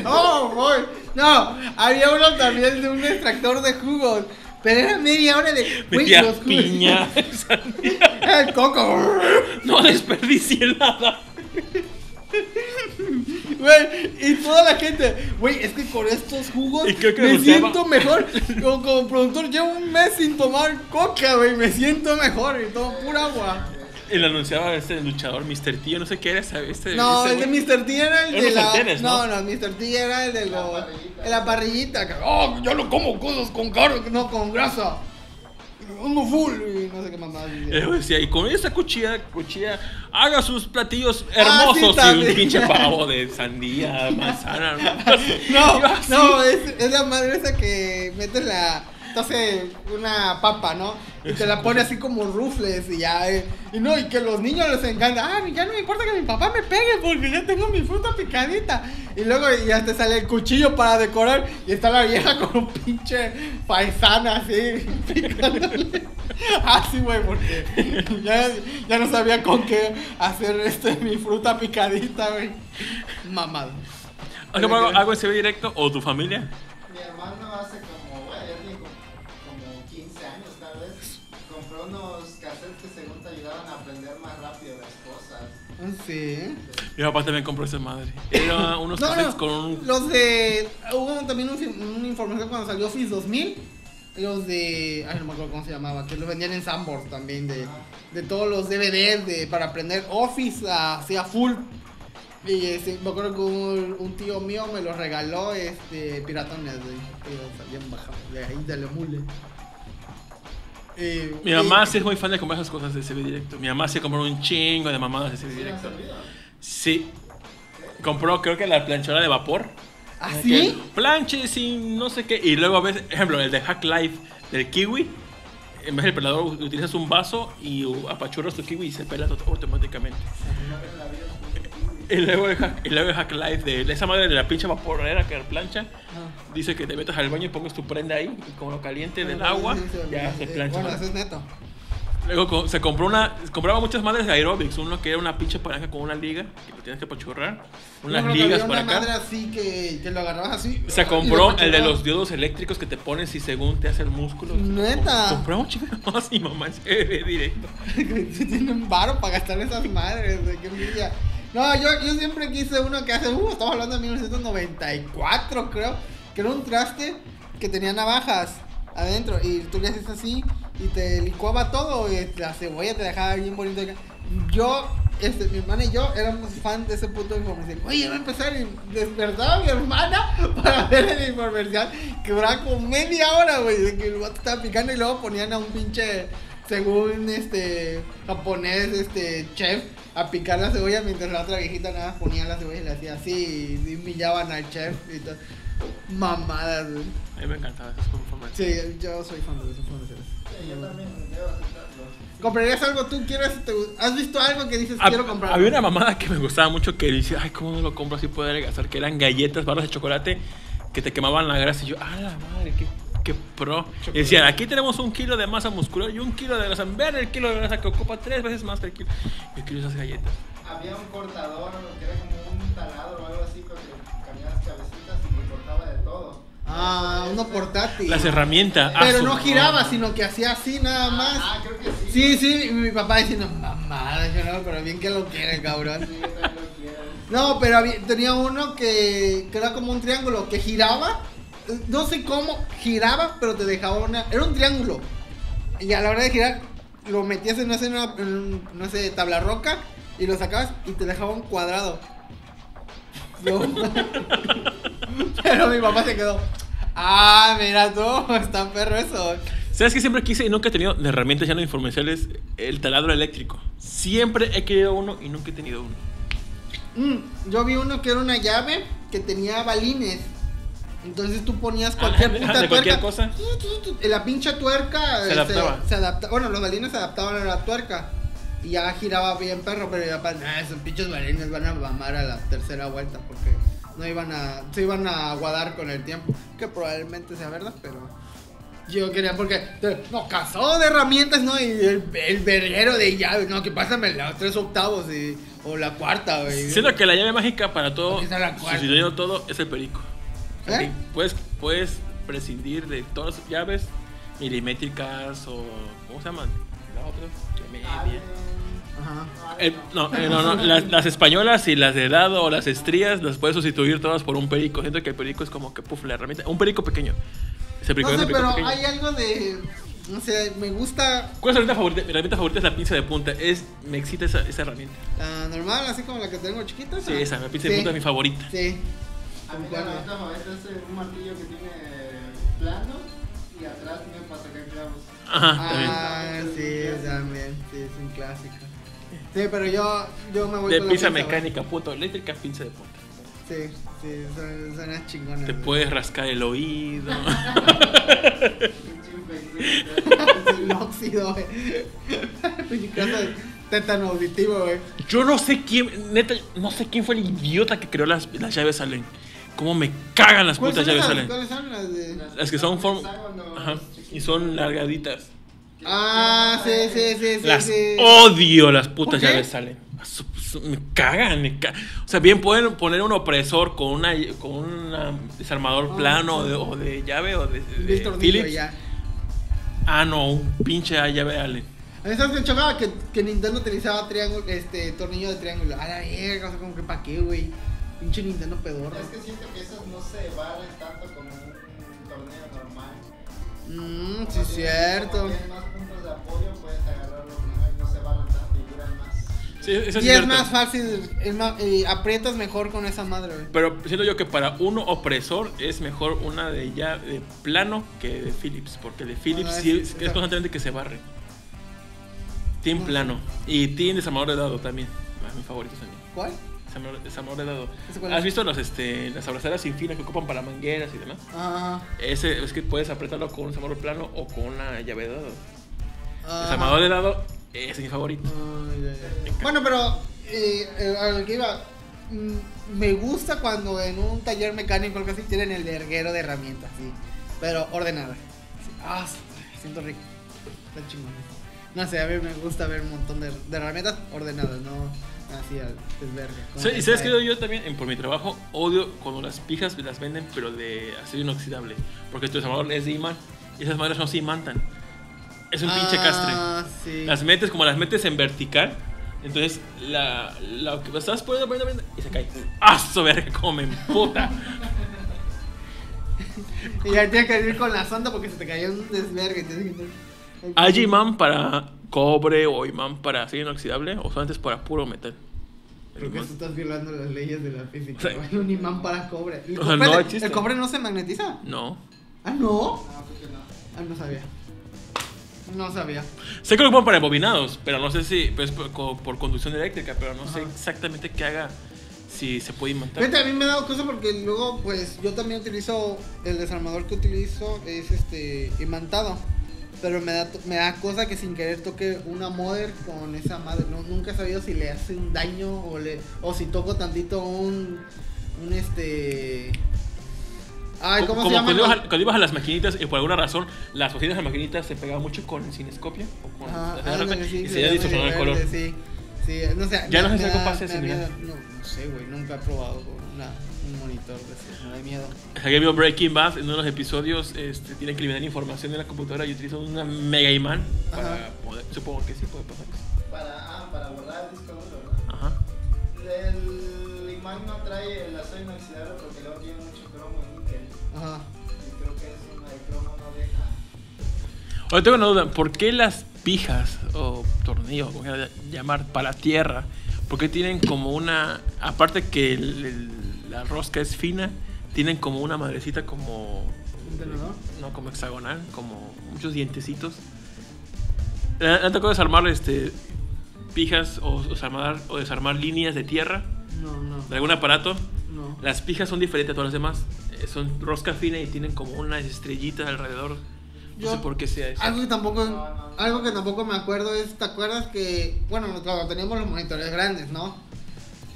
¡Oh, boy! No, había uno también de un extractor de jugos. Pero era media hora de. metía los piña. [LAUGHS] El coco. no desperdicié nada. [LAUGHS] Güey, y toda la gente. Güey, es que con estos jugos Y creo que me siento mejor. [LAUGHS] Como, como productor, llevo un mes sin tomar coca, güey. Me siento mejor y tomo pura agua. Y lo anunciaba este luchador, Mr. T, yo no sé qué era. Este, No, ese el de. Mr. T era el de la. sartenes, no, ¿no? no, Mr. T era el de La lo. parrillita. de la parrillita. que, Oh, yo no como cosas con carne, no con grasa. Ando full y no sé qué más más. Y luego decía, y con esa cuchilla, cuchilla, haga sus platillos Ah, sí, hermosos y un pinche [LAUGHS] pavo de sandía, manzana. No, yo no, [LAUGHS] es, es la madre esa que metes la. Entonces, una papa, ¿no? Y te la pone así como rufles y ya. eh, Y no, y que los niños les encanta. Ah, ya no me importa que mi papá me pegue porque ya tengo mi fruta picadita. Y luego ya te sale el cuchillo para decorar y está la vieja con un pinche paisana así [LAUGHS] picándole. [LAUGHS] Así, güey, porque ya, ya no sabía con qué hacer este mi fruta picadita, güey. Mamado. Oye, ¿algo, algo directo o tu familia? Sí. Mi papá también compró esa madre. Era [LAUGHS] unos No, con un. Los de. Hubo también un, una información cuando salió Office 2000. Los de. Ay, no me acuerdo cómo se llamaba. Que los vendían en Sanborns también. De, de todos los DVDs de, para aprender Office así a full. Y este, me acuerdo que un, un tío mío me los regaló. Este, piratones, salían bajados de ahí, de la mule. Eh, Mi mamá sí es muy fan de comprar esas cosas de CB directo. Mi mamá sí compró un chingo de mamadas de CB ¿Sí le han directo. Sí. Compró, creo que la planchadora de vapor. ¿Ah, Que sí? Planche sin no sé qué. Y luego ves, ejemplo, el de Hack Life del kiwi. En vez del pelador utilizas un vaso y apachurras tu kiwi y se pela auto- automáticamente. Y luego el Hack, y luego el hack Life de esa madre de la pinche vaporera que plancha. Dice que te metas al baño y pongas tu prenda ahí y con lo caliente del agua ya se plancha. Bueno, eso es neto. Luego se compró una, compraba muchas madres de aerobics, uno que era una pinche palanca con una liga, que lo tienes que apachurrar, unas ligas para una madre así que, que lo agarrabas así. Se compró el de los diodos eléctricos que te pones y según te hace el músculo. ¿Neta? Compró un chico más y mamá se ve directo. [LAUGHS] que tienen varo para gastar esas madres, güey, qué envidia. No, yo, yo siempre quise uno que hace, uh, estamos hablando de 1994, creo, que era un traste que tenía navajas adentro y tú le haces así y te licuaba todo y la cebolla te dejaba bien bonito. Yo, este, mi hermana y yo éramos fan de ese puto infomercial. Oye, va a empezar y despertaba a mi hermana [LAUGHS] para ver el infomercial que duraba como media hora, güey, de que el vato estaba picando y luego ponían a un pinche según este japonés, este chef, a picar la cebolla mientras la otra viejita nada ponía la cebolla y le hacía así y humillaban al chef y todo. Mamadas, güey. A mí me encantaba esas conformaciones. Sí, yo soy fan de esos comerciales. Sí, yo también debo aceptarlo. ¿Comprarías algo tú? ¿Quieres? te ¿Has visto algo que dices quiero comprar? Había una mamada que me gustaba mucho que dice, ay, ¿cómo no lo compro así poder gastar? Que eran galletas, barras de chocolate que te quemaban la grasa. Y yo, ah, la madre, qué, qué pro. Y decían, aquí tenemos un kilo de masa muscular y un kilo de grasa. Vean el kilo de grasa que ocupa tres veces más que el kilo. Yo quiero esas galletas. Había un cortador que era como un taladro o algo así, pero Ah, uno portátil. Las herramientas. ah, Pero no giraba, sino que hacía así nada más. Ah, creo que sí. Sí, sí, y mi papá diciendo, mamá, yo no, pero bien que lo quiere, cabrón. No, pero había- tenía uno que, que era como un triángulo, que giraba, no sé cómo, giraba, pero te dejaba una... Era un triángulo. Y a la hora de girar, lo metías en, una, en un, no sé, tabla roca, y lo sacabas y te dejaba un cuadrado. [LAUGHS] Pero mi papá se quedó, ah, mira tú, está perro eso. ¿Sabes que siempre quise y nunca he tenido de herramientas ya no informacionales? El taladro eléctrico. Siempre he querido uno y nunca he tenido uno. Mm, yo vi uno que era una llave que tenía balines. Entonces tú ponías cualquier Ah, puta de cualquier tuerca. cosa. Y La pinche tuerca Se adaptaba. Se, adapta- bueno, los balines se adaptaban a la tuerca. Y ya giraba bien perro, pero ya para nah, esos pinches balines van a mamar a la tercera vuelta porque no iban a. se iban a aguadar con el tiempo. Que probablemente sea verdad, pero. Yo quería, porque. te- No, casado de herramientas, ¿no? Y el, el verguero de llaves, no, que pásame los tres octavos y, o la cuarta, güey. Siento que la llave mágica para todo, cuarta. sustituyendo todo, es el perico. O sea, ¿Eh? Puedes, puedes prescindir de todas las llaves milimétricas o. ¿Cómo se llaman? Las otras. que me- Ajá. Eh, no, eh, no, no, las, las españolas y las de dado o las estrías las puedes sustituir todas por un perico. Siento que el perico es como que, puff, la herramienta. Un perico pequeño. Ese perico No es sé, el perico pero pequeño. hay algo de. No sé, me gusta ¿Cuál es tu herramienta favorita? Mi herramienta favorita es la pinza de punta. Es, me excita esa, esa herramienta. la normal, así como la que tengo chiquita. Sí, esa, la pinza de Sí, punta es mi favorita. Sí. A mí la herramienta favorita es un martillo que tiene plano y atrás tiene para sacar clavos. Ajá, también. Ah, sí, también. Sí, es un clásico. Sí, pero yo, yo me voy De con la pinza güey. mecánica, puto, eléctrica, pinza de punta. Sí, sí, son, son las chingonas. Te güey. puedes rascar el oído. [LAUGHS] El óxido, güey. [LAUGHS] Tétano auditivo, güey. Yo no sé quién, neta, no sé quién fue el idiota que creó las, las llaves Allen. Cómo me cagan las ¿Cuáles putas llaves? Allen. ¿Cuáles son las de.? Las que son form... Ajá. Y son largaditas. Ah, sí, sí, sí, sí. Las sí. odio las putas ¿Por qué? llaves su- Me cagan, me ca- O sea, bien pueden poner un opresor con una con un desarmador Ah, plano sí. de- o de llave o de, de destornillo Philips. ya. Ah, no, un pinche llave Allen. A mí sabes que chocaba que, que Nintendo utilizaba triángulo, este, tornillo de triángulo. A la verga, o sea, como que pa' qué, güey. Pinche Nintendo pedorro. Es que siento que esas no se valen tanto como. Mmm, sí, es cierto. más puntos de apoyo, puedes agarrarlo no se valen tanto y duran más. Sí, eso es Y es más fácil, es más, eh, aprietas mejor con esa madre, güey. Pero siento yo que para uno opresor es mejor una de ya de plano que de Philips, porque de Philips Ah, sí sí, es, constantemente que se barre. Tiene No, plano y tiene desarmador de dado también. Ah, mis favoritos también. ¿Cuál? De dado. ¿Ese cuál ¿Has visto los, este, las abrazaderas sin fina que ocupan para mangueras y demás? Ah, Ese es que puedes apretarlo con un desarmador plano o con una llave de dado. ah. Desarmador de dado es mi favorito. Ah, ya, ya. Bueno, pero eh, eh, a lo que iba, mm, me gusta cuando en un taller mecánico algo así tienen el verguero de herramientas, sí, pero ordenada. Sí. Ah, siento rico. Está chingón. No sé, a mí me gusta ver un montón de, de herramientas ordenadas, no así al Sí, y sabes que yo también, en- por mi trabajo, odio cuando las pijas las venden, pero de acero inoxidable. Porque tu desarmador es de imán y esas madres no se imantan. Es un pinche castre. Ah, sí. Las metes como las metes en vertical. Entonces, la, la que estás poniendo, poniendo, poniendo, y se cae. ¡Ah, su verga! Como me emputa. [LAUGHS] Y ya tienes que ir con la sonda porque se te cayó un desvergue. ¿Hay imán para cobre o imán para acero inoxidable? ¿O solamente es para puro metal? Creo que tú estás violando las leyes de la física. Sí. Hay un imán para cobre. ¿El O sea, cobre, no el- existe. ¿El cobre no se magnetiza? No. Ah, no. Ah, no sabía. No sabía. Sé que lo ocupan para embobinados, pero no sé si pues, por, co- por conducción eléctrica, pero no sé exactamente qué haga si se puede imantar. Fíjate, a mí me ha dado cosa porque luego, pues, yo también utilizo, el desarmador que utilizo es este, imantado. Pero me da, me da cosa que sin querer toque una mother con esa madre. No, nunca he sabido si le hace un daño o, le, o si toco tantito un, un este... Ay, ¿cómo como se llama? cuando ibas, a, cuando ibas a las maquinitas y por alguna razón las bocinas de las maquinitas se pegaban mucho con el cinescopia o con Ajá, la ándale, sí, y se distorsionando el color. verde, Sí, sí, no sé. Ya me- no sé si mirar. miedo. No, no sé, güey, nunca he probado una, un monitor de eso, me da miedo. Alguien vio Breaking Bad en uno de los episodios, este, tienen que eliminar información de la computadora y utilizan una mega imán para Ajá. poder, supongo que sí puede pasar. Para, ah, para guardar el disco duro, ¿verdad? Ajá. El imán no trae el acero inoxidable porque luego tiene mucho cromo y níquel. Ajá. Y creo que eso el cromo no deja. Ahora tengo una duda, ¿por qué las pijas o tornillos, como quieran llamar, para la tierra, por qué tienen como una, aparte que el- el- la rosca es fina, tienen como una madrecita como, ¿Un tenedor? no, como hexagonal, como muchos dientecitos? ¿Le han tocado desarmar este, pijas o, o desarmar, o desarmar líneas de tierra No, no. de algún aparato? No. Las pijas son diferentes a todas las demás. Eh, Son rosca fina y tienen como una estrellita alrededor. No Yo- sé por qué sea eso. Algo que tampoco, No, no, no. algo que tampoco me acuerdo es, ¿te acuerdas que, bueno, cuando teníamos los monitores grandes, ¿no?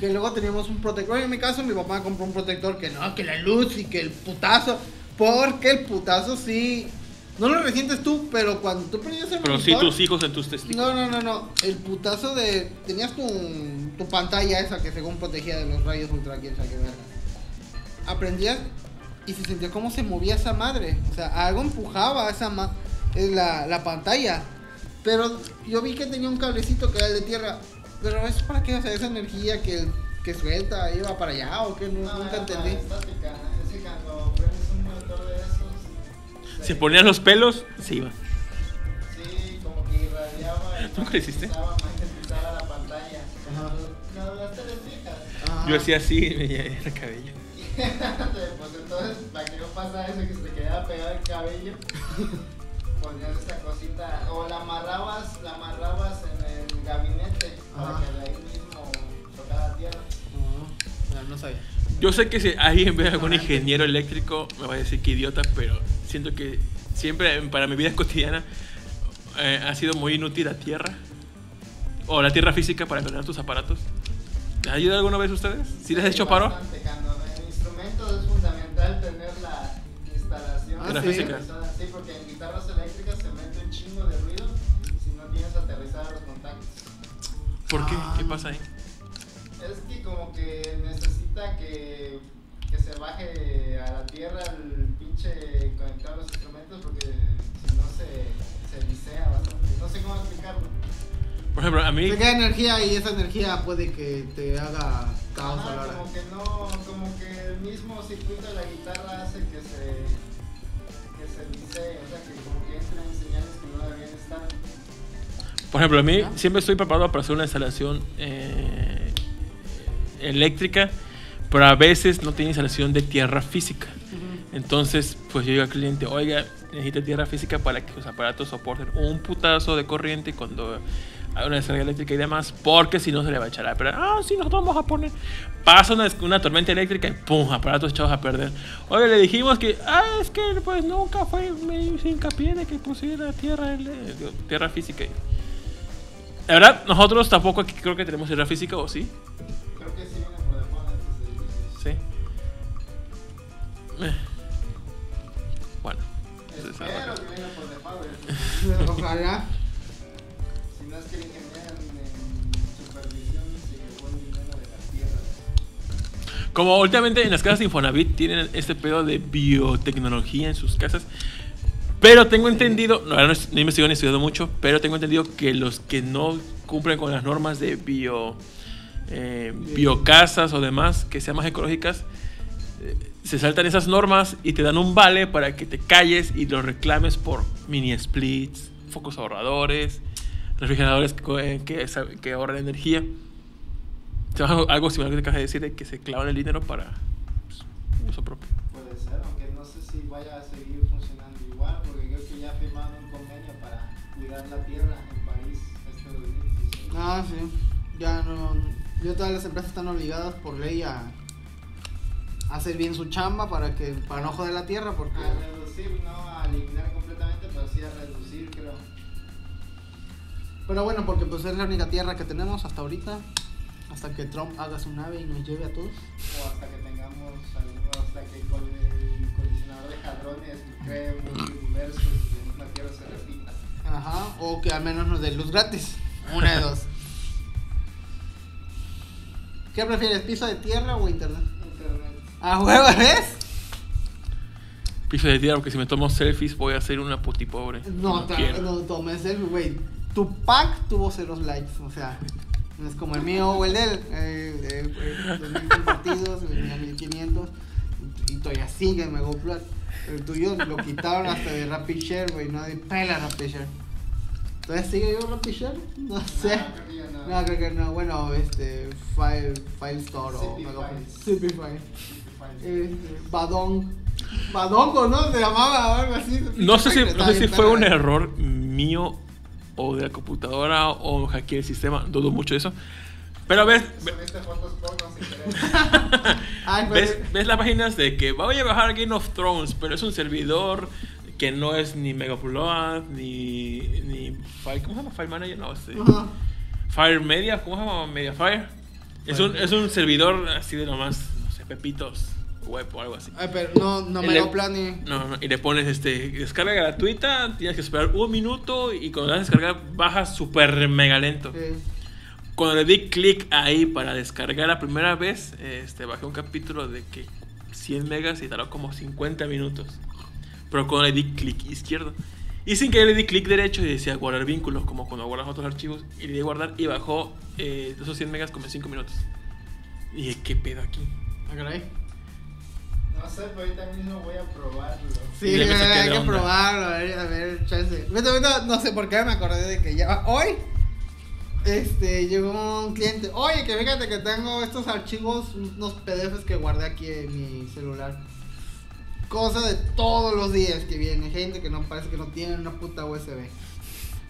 Que luego teníamos un protector. En mi caso, mi papá compró un protector que no, que la luz y que el putazo. Porque el putazo sí. No lo resientes tú, pero cuando tú prendías el Pero sí tus hijos en tus testículos. No, no, no, no. El putazo de. Tenías tu, tu pantalla esa que según protegía de los rayos ultra, quién sabe qué verga. Aprendías y se sentía cómo se movía esa madre. O sea, algo empujaba esa ma eh, la, la pantalla. Pero yo vi que tenía un cablecito que era el de tierra. Pero es para qué, o sea, esa energía que, que suelta iba para allá o que no, No, nunca entendí. estática. Es que cuando prendes un monitor de esos. Se ponían los pelos, se iban. Sí, como que irradiaba. magnetizaba- magnetizaba la pantalla. Ajá. No, las. Ajá. Yo hacía así y [LAUGHS] me llené el cabello. pues entonces, para que no pasa eso, que se te quedaba pegado el cabello, [LAUGHS] ponías esta cosita, o la amarrabas, la amarrabas en el gabinete, para Ajá. que de ahí mismo tocara tierra. No, sabía. Yo sé que si alguien ve a algún ingeniero eléctrico, me va a decir que idiota, pero siento que siempre para mi vida [LAUGHS] cotidiana eh, ha sido muy inútil la tierra. O la tierra física para entrenar tus aparatos. ¿Les ha ayudado alguna vez a ustedes? ¿Sí les has hecho paro? Cuando en instrumentos es fundamental tener la instalación. Ah, Tierra sí. física. Sí, porque en guitarras eléctricas se mete un chingo de ruido si no tienes aterrizados los contactos. ¿Por qué? ¿Qué pasa ahí? Es que como que necesita que, que se baje a la tierra el pinche conectar los instrumentos porque si no se, se visea bastante. No sé cómo explicarlo. Por ejemplo, a mí... Te queda energía y esa energía puede que te haga caos a la Ajá, hora. como que no, como que el mismo circuito de la guitarra hace que se, que se visee, o sea que como que entran señales que no deberían estar. Por ejemplo, a mí siempre estoy preparado para hacer una instalación eh, eléctrica, pero a veces no tiene instalación de tierra física. Entonces, pues yo digo al cliente, oiga, necesita tierra física para que los aparatos soporten un putazo de corriente cuando a una descarga eléctrica y demás, porque si no se le va a echar a perder. Ah, sí, nosotros vamos a poner. Pasa una, una tormenta eléctrica y pum, aparatos echados a perder. Oye, le dijimos que, ah, es que pues nunca fue, me hice hincapié de que pusiera tierra, digo, tierra física. La verdad, nosotros tampoco aquí creo que tenemos tierra física, ¿o sí? Creo que sí viene por default. Sí. Eh. Bueno. Espero que venga por default. [LAUGHS] Ojalá. Si no es que el ingeniero en supervisión se llevó el dinero de la tierra. Como últimamente en las casas de Infonavit tienen este pedo de biotecnología en sus casas. Pero tengo entendido, no, no, no he investigado ni estudiado mucho, pero tengo entendido que los que no cumplen con las normas de bio, eh, biocasas o demás, que sean más ecológicas, eh, se saltan esas normas y te dan un vale para que te calles y lo reclames por mini splits, focos ahorradores, refrigeradores que, que, que ahorran energía. Algo similar que te acabas de decir, de que se clavan el dinero para pues, uso propio. Puede ser, aunque no sé si vaya a seguir la tierra en París este 2016. Ah, sí. Ya no. Ya todas las empresas están obligadas por ley a hacer bien su chamba para que para no joder la tierra porque A reducir, no a eliminar completamente, pero sí a reducir, creo. pero bueno porque pues es la única tierra que tenemos hasta ahorita hasta que Trump haga su nave y nos lleve a todos O hasta que tengamos alguno, hasta que con el colisionador de hadrones cree y ajá o que al menos nos dé luz gratis una de dos ¿Qué prefieres, piso de tierra o internet? Internet. Ah, huevo, ¿ves? Piso de tierra, porque si me tomo selfies voy a ser una puti pobre. No, quiero. no tomes el, güey. Tu pack tuvo ceros likes, o sea, no es como el mío o el de él. Eh, eh, eh, 2000 compartidos, el mío 1500, y todavía sigue en Mega. El tuyo lo quitaron hasta de Rapid Share, güey, nadie pela Rapid Share. ¿Todavía sigue yo Rapid Share? No sé. No, creo que no. No, creo que no. Bueno, este, File, file Store o. Zipify. Eh, Badong. Badongo, ¿no? Se llamaba algo así. No sé si, no sé si fue un error mío o de la computadora o hackeé el sistema, dudo mucho de eso. Pero ves. [LAUGHS] Ay, pues, ves, ves las páginas de que voy a bajar Game of Thrones, pero es un servidor que no es ni Megapload, ni, ni File, ¿cómo se llama? File Manager, no, sí. Ajá. Fire Media, ¿cómo se llama? Mediafire. Es un, es un servidor así de nomás, no sé, pepitos web o algo así. Ay, pero no, no Y me le- lo planeé. No, no, y le pones este, descarga gratuita, tienes que esperar un minuto y cuando la das a descargar baja súper mega lento. Eh, Cuando le di clic ahí para descargar la primera vez, este, bajé un capítulo de que 100 megas y tardó como 50 minutos. Pero cuando le di clic izquierdo. Y sin que le di clic derecho y decía guardar vínculos, como cuando guardas otros archivos. Y le di guardar y bajó eh, esos 100 megas como en 5 minutos. Y dije, ¿qué pedo aquí? No sé, pero ahorita mismo voy a probarlo. Sí, hay que onda. probarlo, a ver, a ver, chance. Vete, vete, no sé por qué me acordé de que ya hoy este llegó un cliente. Oye, que fíjate que tengo estos archivos, unos PDFs que guardé aquí en mi celular. Cosa de todos los días que viene, gente que no parece que no tiene una puta USB.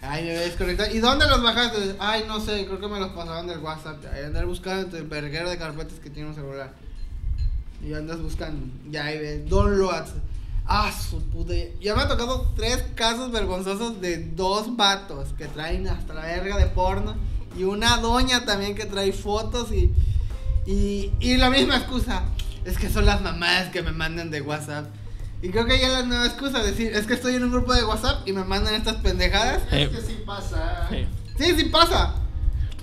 Ay, me ves. ¿Y dónde los bajaste? Ay, no sé, creo que me los pasaron del WhatsApp. Ahí andar buscando entre el verguero de carpetas que tiene un celular. Y andas buscando. Ya ahí ves, downloads. Ah, su puta. Ya me ha tocado tres casos vergonzosos de dos vatos que traen hasta la verga de porno. Y una doña también que trae fotos y. Y, y la misma excusa. Es que son las mamás que me mandan de WhatsApp. Y creo que ya la nueva excusa decir, es que estoy en un grupo de WhatsApp y me mandan estas pendejadas. Eh, Es que sí pasa. Sí. Sí, sí pasa.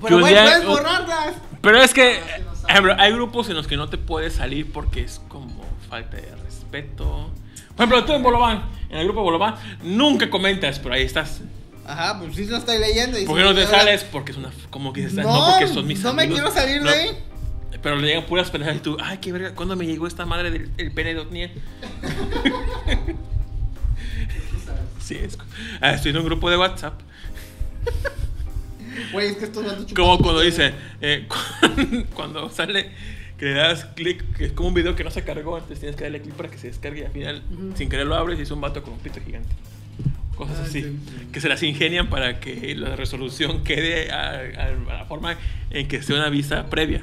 Pero güey, día- puedes borrarlas. Pero es que, No, no por ejemplo, hay grupos en los que no te puedes salir porque es como falta de respeto. Por ejemplo, tú en Bolobán, en el grupo Bolobán, nunca comentas, pero ahí estás. Ajá, pues sí lo estoy leyendo. y ¿Por qué no te sales? Porque es una. Como que estás. No, No, porque son mis no me quiero salir de No, ahí. Pero le llegan puras pendejadas y tú, ay, qué verga, ¿cuándo me llegó esta madre del el pene de Otniel? [LAUGHS] Sí, es. Ah, estoy en un grupo de WhatsApp. Güey, es que chupan Como cuando dice, eh, [LAUGHS] cuando sale que le das clic, que es como un video que no se cargó, entonces tienes que darle clic para que se descargue y al final, sin querer lo abres y es un vato con un pito gigante. cosas Ah, así, sí. que se las ingenian para que la resolución quede a, a- a la forma en que sea una vista previa.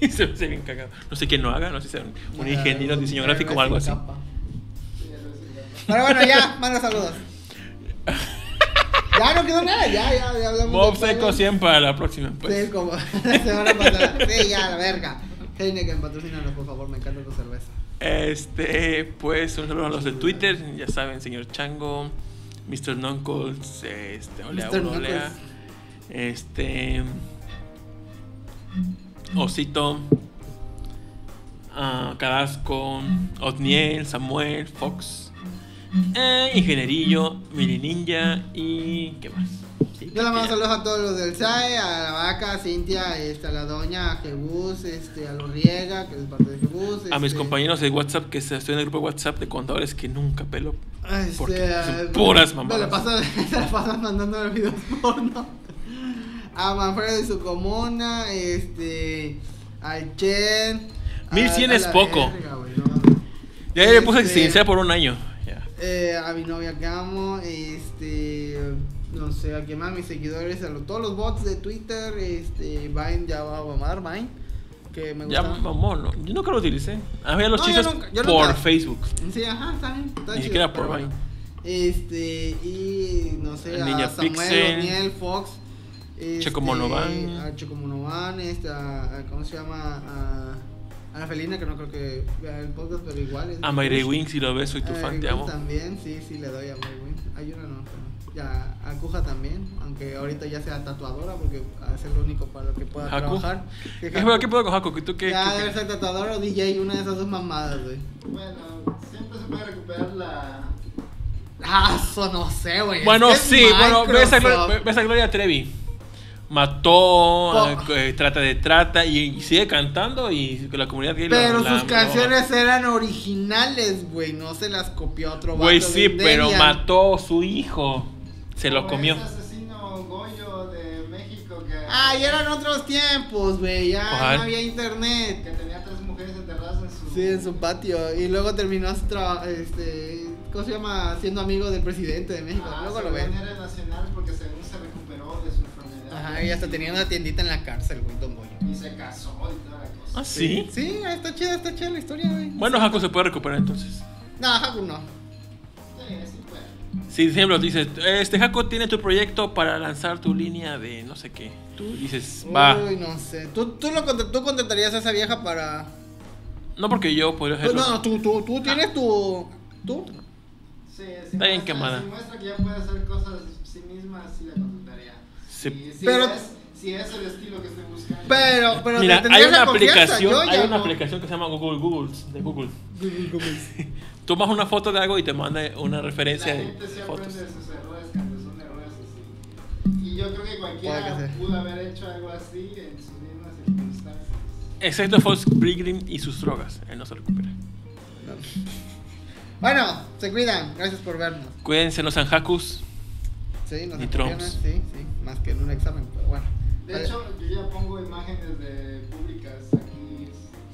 Y [LAUGHS] se me hace bien cagado. No sé quién lo haga, no sé si sea un, un ingeniero de diseño gráfico o algo así. Pero bueno, ya, manda saludos. [LAUGHS] Ya no quedó nada, ya, ya, ya hablamos. Todo. Seco 100 para la próxima. Pues. Sí, como semana pasada. Sí, ya, la verga. Heineken, patrocínanos, por favor, me encanta tu cerveza. Este, pues un saludo a los de Twitter, ya saben, señor Chango, Mr. Nunkles, este, Olea Mr. uno, Olea, este, Osito, ah, Cadasco, Otniel, Samuel, Fox, eh, Ingenierillo, Mini Ninja y ¿qué más? Sí, Yo le mando que saludos a todos los del SAE, a la vaca, a Cintia, este, a la doña, a Jebus, este, a Lorriega, que es parte de Jebus. A mis este, compañeros de WhatsApp, que se- estoy en el grupo de WhatsApp de contadores que nunca pelo. Este, Porque son puras mamadas. la pasan, [LAUGHS] se la pasan mandando videos porno. A Manfredo y su comuna, este. Al Chen. a- 1100 a es poco. verga, güey, no. Ya le puse Este- existencia por un año. Eh, a mi novia que amo, este. No sé, a quién más, mis seguidores, a lo- todos los bots de Twitter, este. Vine, ya va a mamar, Vine. Que me Ya mamón, ¿no? Yo nunca lo utilicé. Había los No, yo chistes nunca- yo por nunca. Facebook. Sí, ajá, está bien. Está Ni siquiera por Vine. Este, y no sé, a Samuel, Pixel. O'Neill, Fox. Este, Checomonovan. A Checomonovan, este, a, a- ¿cómo se llama? A, a la Felina, que no creo que vea el podcast, pero igual. es A Mayre. Wing, si lo ves, soy tu A fan, te amo. También, sí, sí, le doy a Mayre Wing. A Yura no, pero ya, a Kuja también, aunque ahorita ya sea tatuadora, porque es el único para lo que pueda ¿Haku? trabajar. Que ¿Qué, Haku ¿Qué puedo con Jaco? ¿Tú qué? ya qué- debe ser tatuador o DJ, una de esas dos mamadas, güey. Bueno, siempre se puede recuperar la. Ah, eso no sé, güey. Bueno, es que sí, es bueno, ves a. Gloria, ves a Gloria Trevi. Mató, Po- eh, trata de trata y, y sigue cantando y la comunidad gay la- Pero la- sus canciones eran originales, güey. No se las copió otro vato Güey, de sí, pero mató a su hijo. Se lo comió. Ese asesino Goyo de México que. Ah, y eran otros tiempos, güey. Ya no había internet. Que tenía tres mujeres enterradas en su. Sí, en su patio. Y luego terminó este, ¿cómo se llama? Siendo amigo del presidente de México. Ah, luego lo ven. era nacional porque según se recuperó de su. Ajá, y hasta tenía una tiendita en la cárcel, güey, Don Goyo. Y se casó y toda la cosa. ¿Ah, sí? Sí, está chida, está chida la historia, güey. Bueno, Jaco se puede recuperar entonces. No, Haku no. Sí, sí, puede. Si siempre dices, este Jaco tiene tu proyecto para lanzar tu línea de no sé qué. Tú dices, va. Uy, no sé. ¿Tú, tú, lo, tú contratarías a esa vieja para No porque yo podría Pues hacerlo. no, tú, tú, tú tienes tu. ¿Tú? Sí, sí. Está bien muestra- quemada. Si muestra que ya puede hacer cosas sí misma, sí la contrataría. Sí. Si, si Pero- es, si es el estilo que estoy buscando. Pero, pero Mira, hay una la aplicación, hay una no. aplicación que se llama Google Googles, de Google. Google, Google. [LAUGHS] Tomas una foto de algo y te manda una la referencia de gente sí fotos. aprende de sus errores cuando son errores así. Y yo creo que cualquiera pudo haber hecho algo así en sus mismas circunstancias. Excepto Fox Pilgrim y sus drogas. Él no se recupera. Bueno, se cuidan. Gracias por vernos. Cuídense los Sanjakus. Sí, Ni acompañan, Trumps. Sí, sí. Más que en un examen, pero bueno. De Vale. hecho, yo ya pongo imágenes de públicas aquí.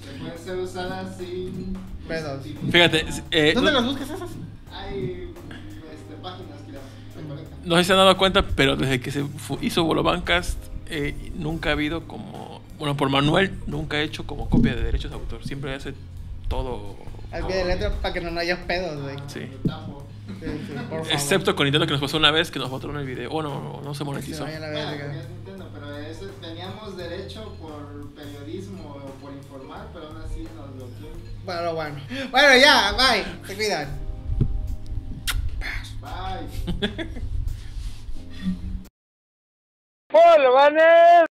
Se pueden ser usadas sin. Pedos. sin- Fíjate, eh, ¿Dónde no, las buscas esas? Hay este, páginas que las recolectan. no sé si se han dado cuenta, pero desde que se hizo Bolobancast, eh, nunca ha habido como. Bueno, por Manuel, nunca ha hecho como copia de derechos de autor. Siempre hace todo. Al pie de letra para que no, no haya pedos, güey. Sí. Lo tapo. Sí, sí, por favor. Excepto con Nintendo que nos pasó una vez que nos botaron el video. Bueno, no, no se se monetizó. a la verga. Nintendo, pero ese teníamos derecho por periodismo o por informar, pero aún así nos bloqueó. Bueno, bueno. Bueno, ya, bye. Se cuidan. Bye. [LAUGHS] ¡Hola, Vanes!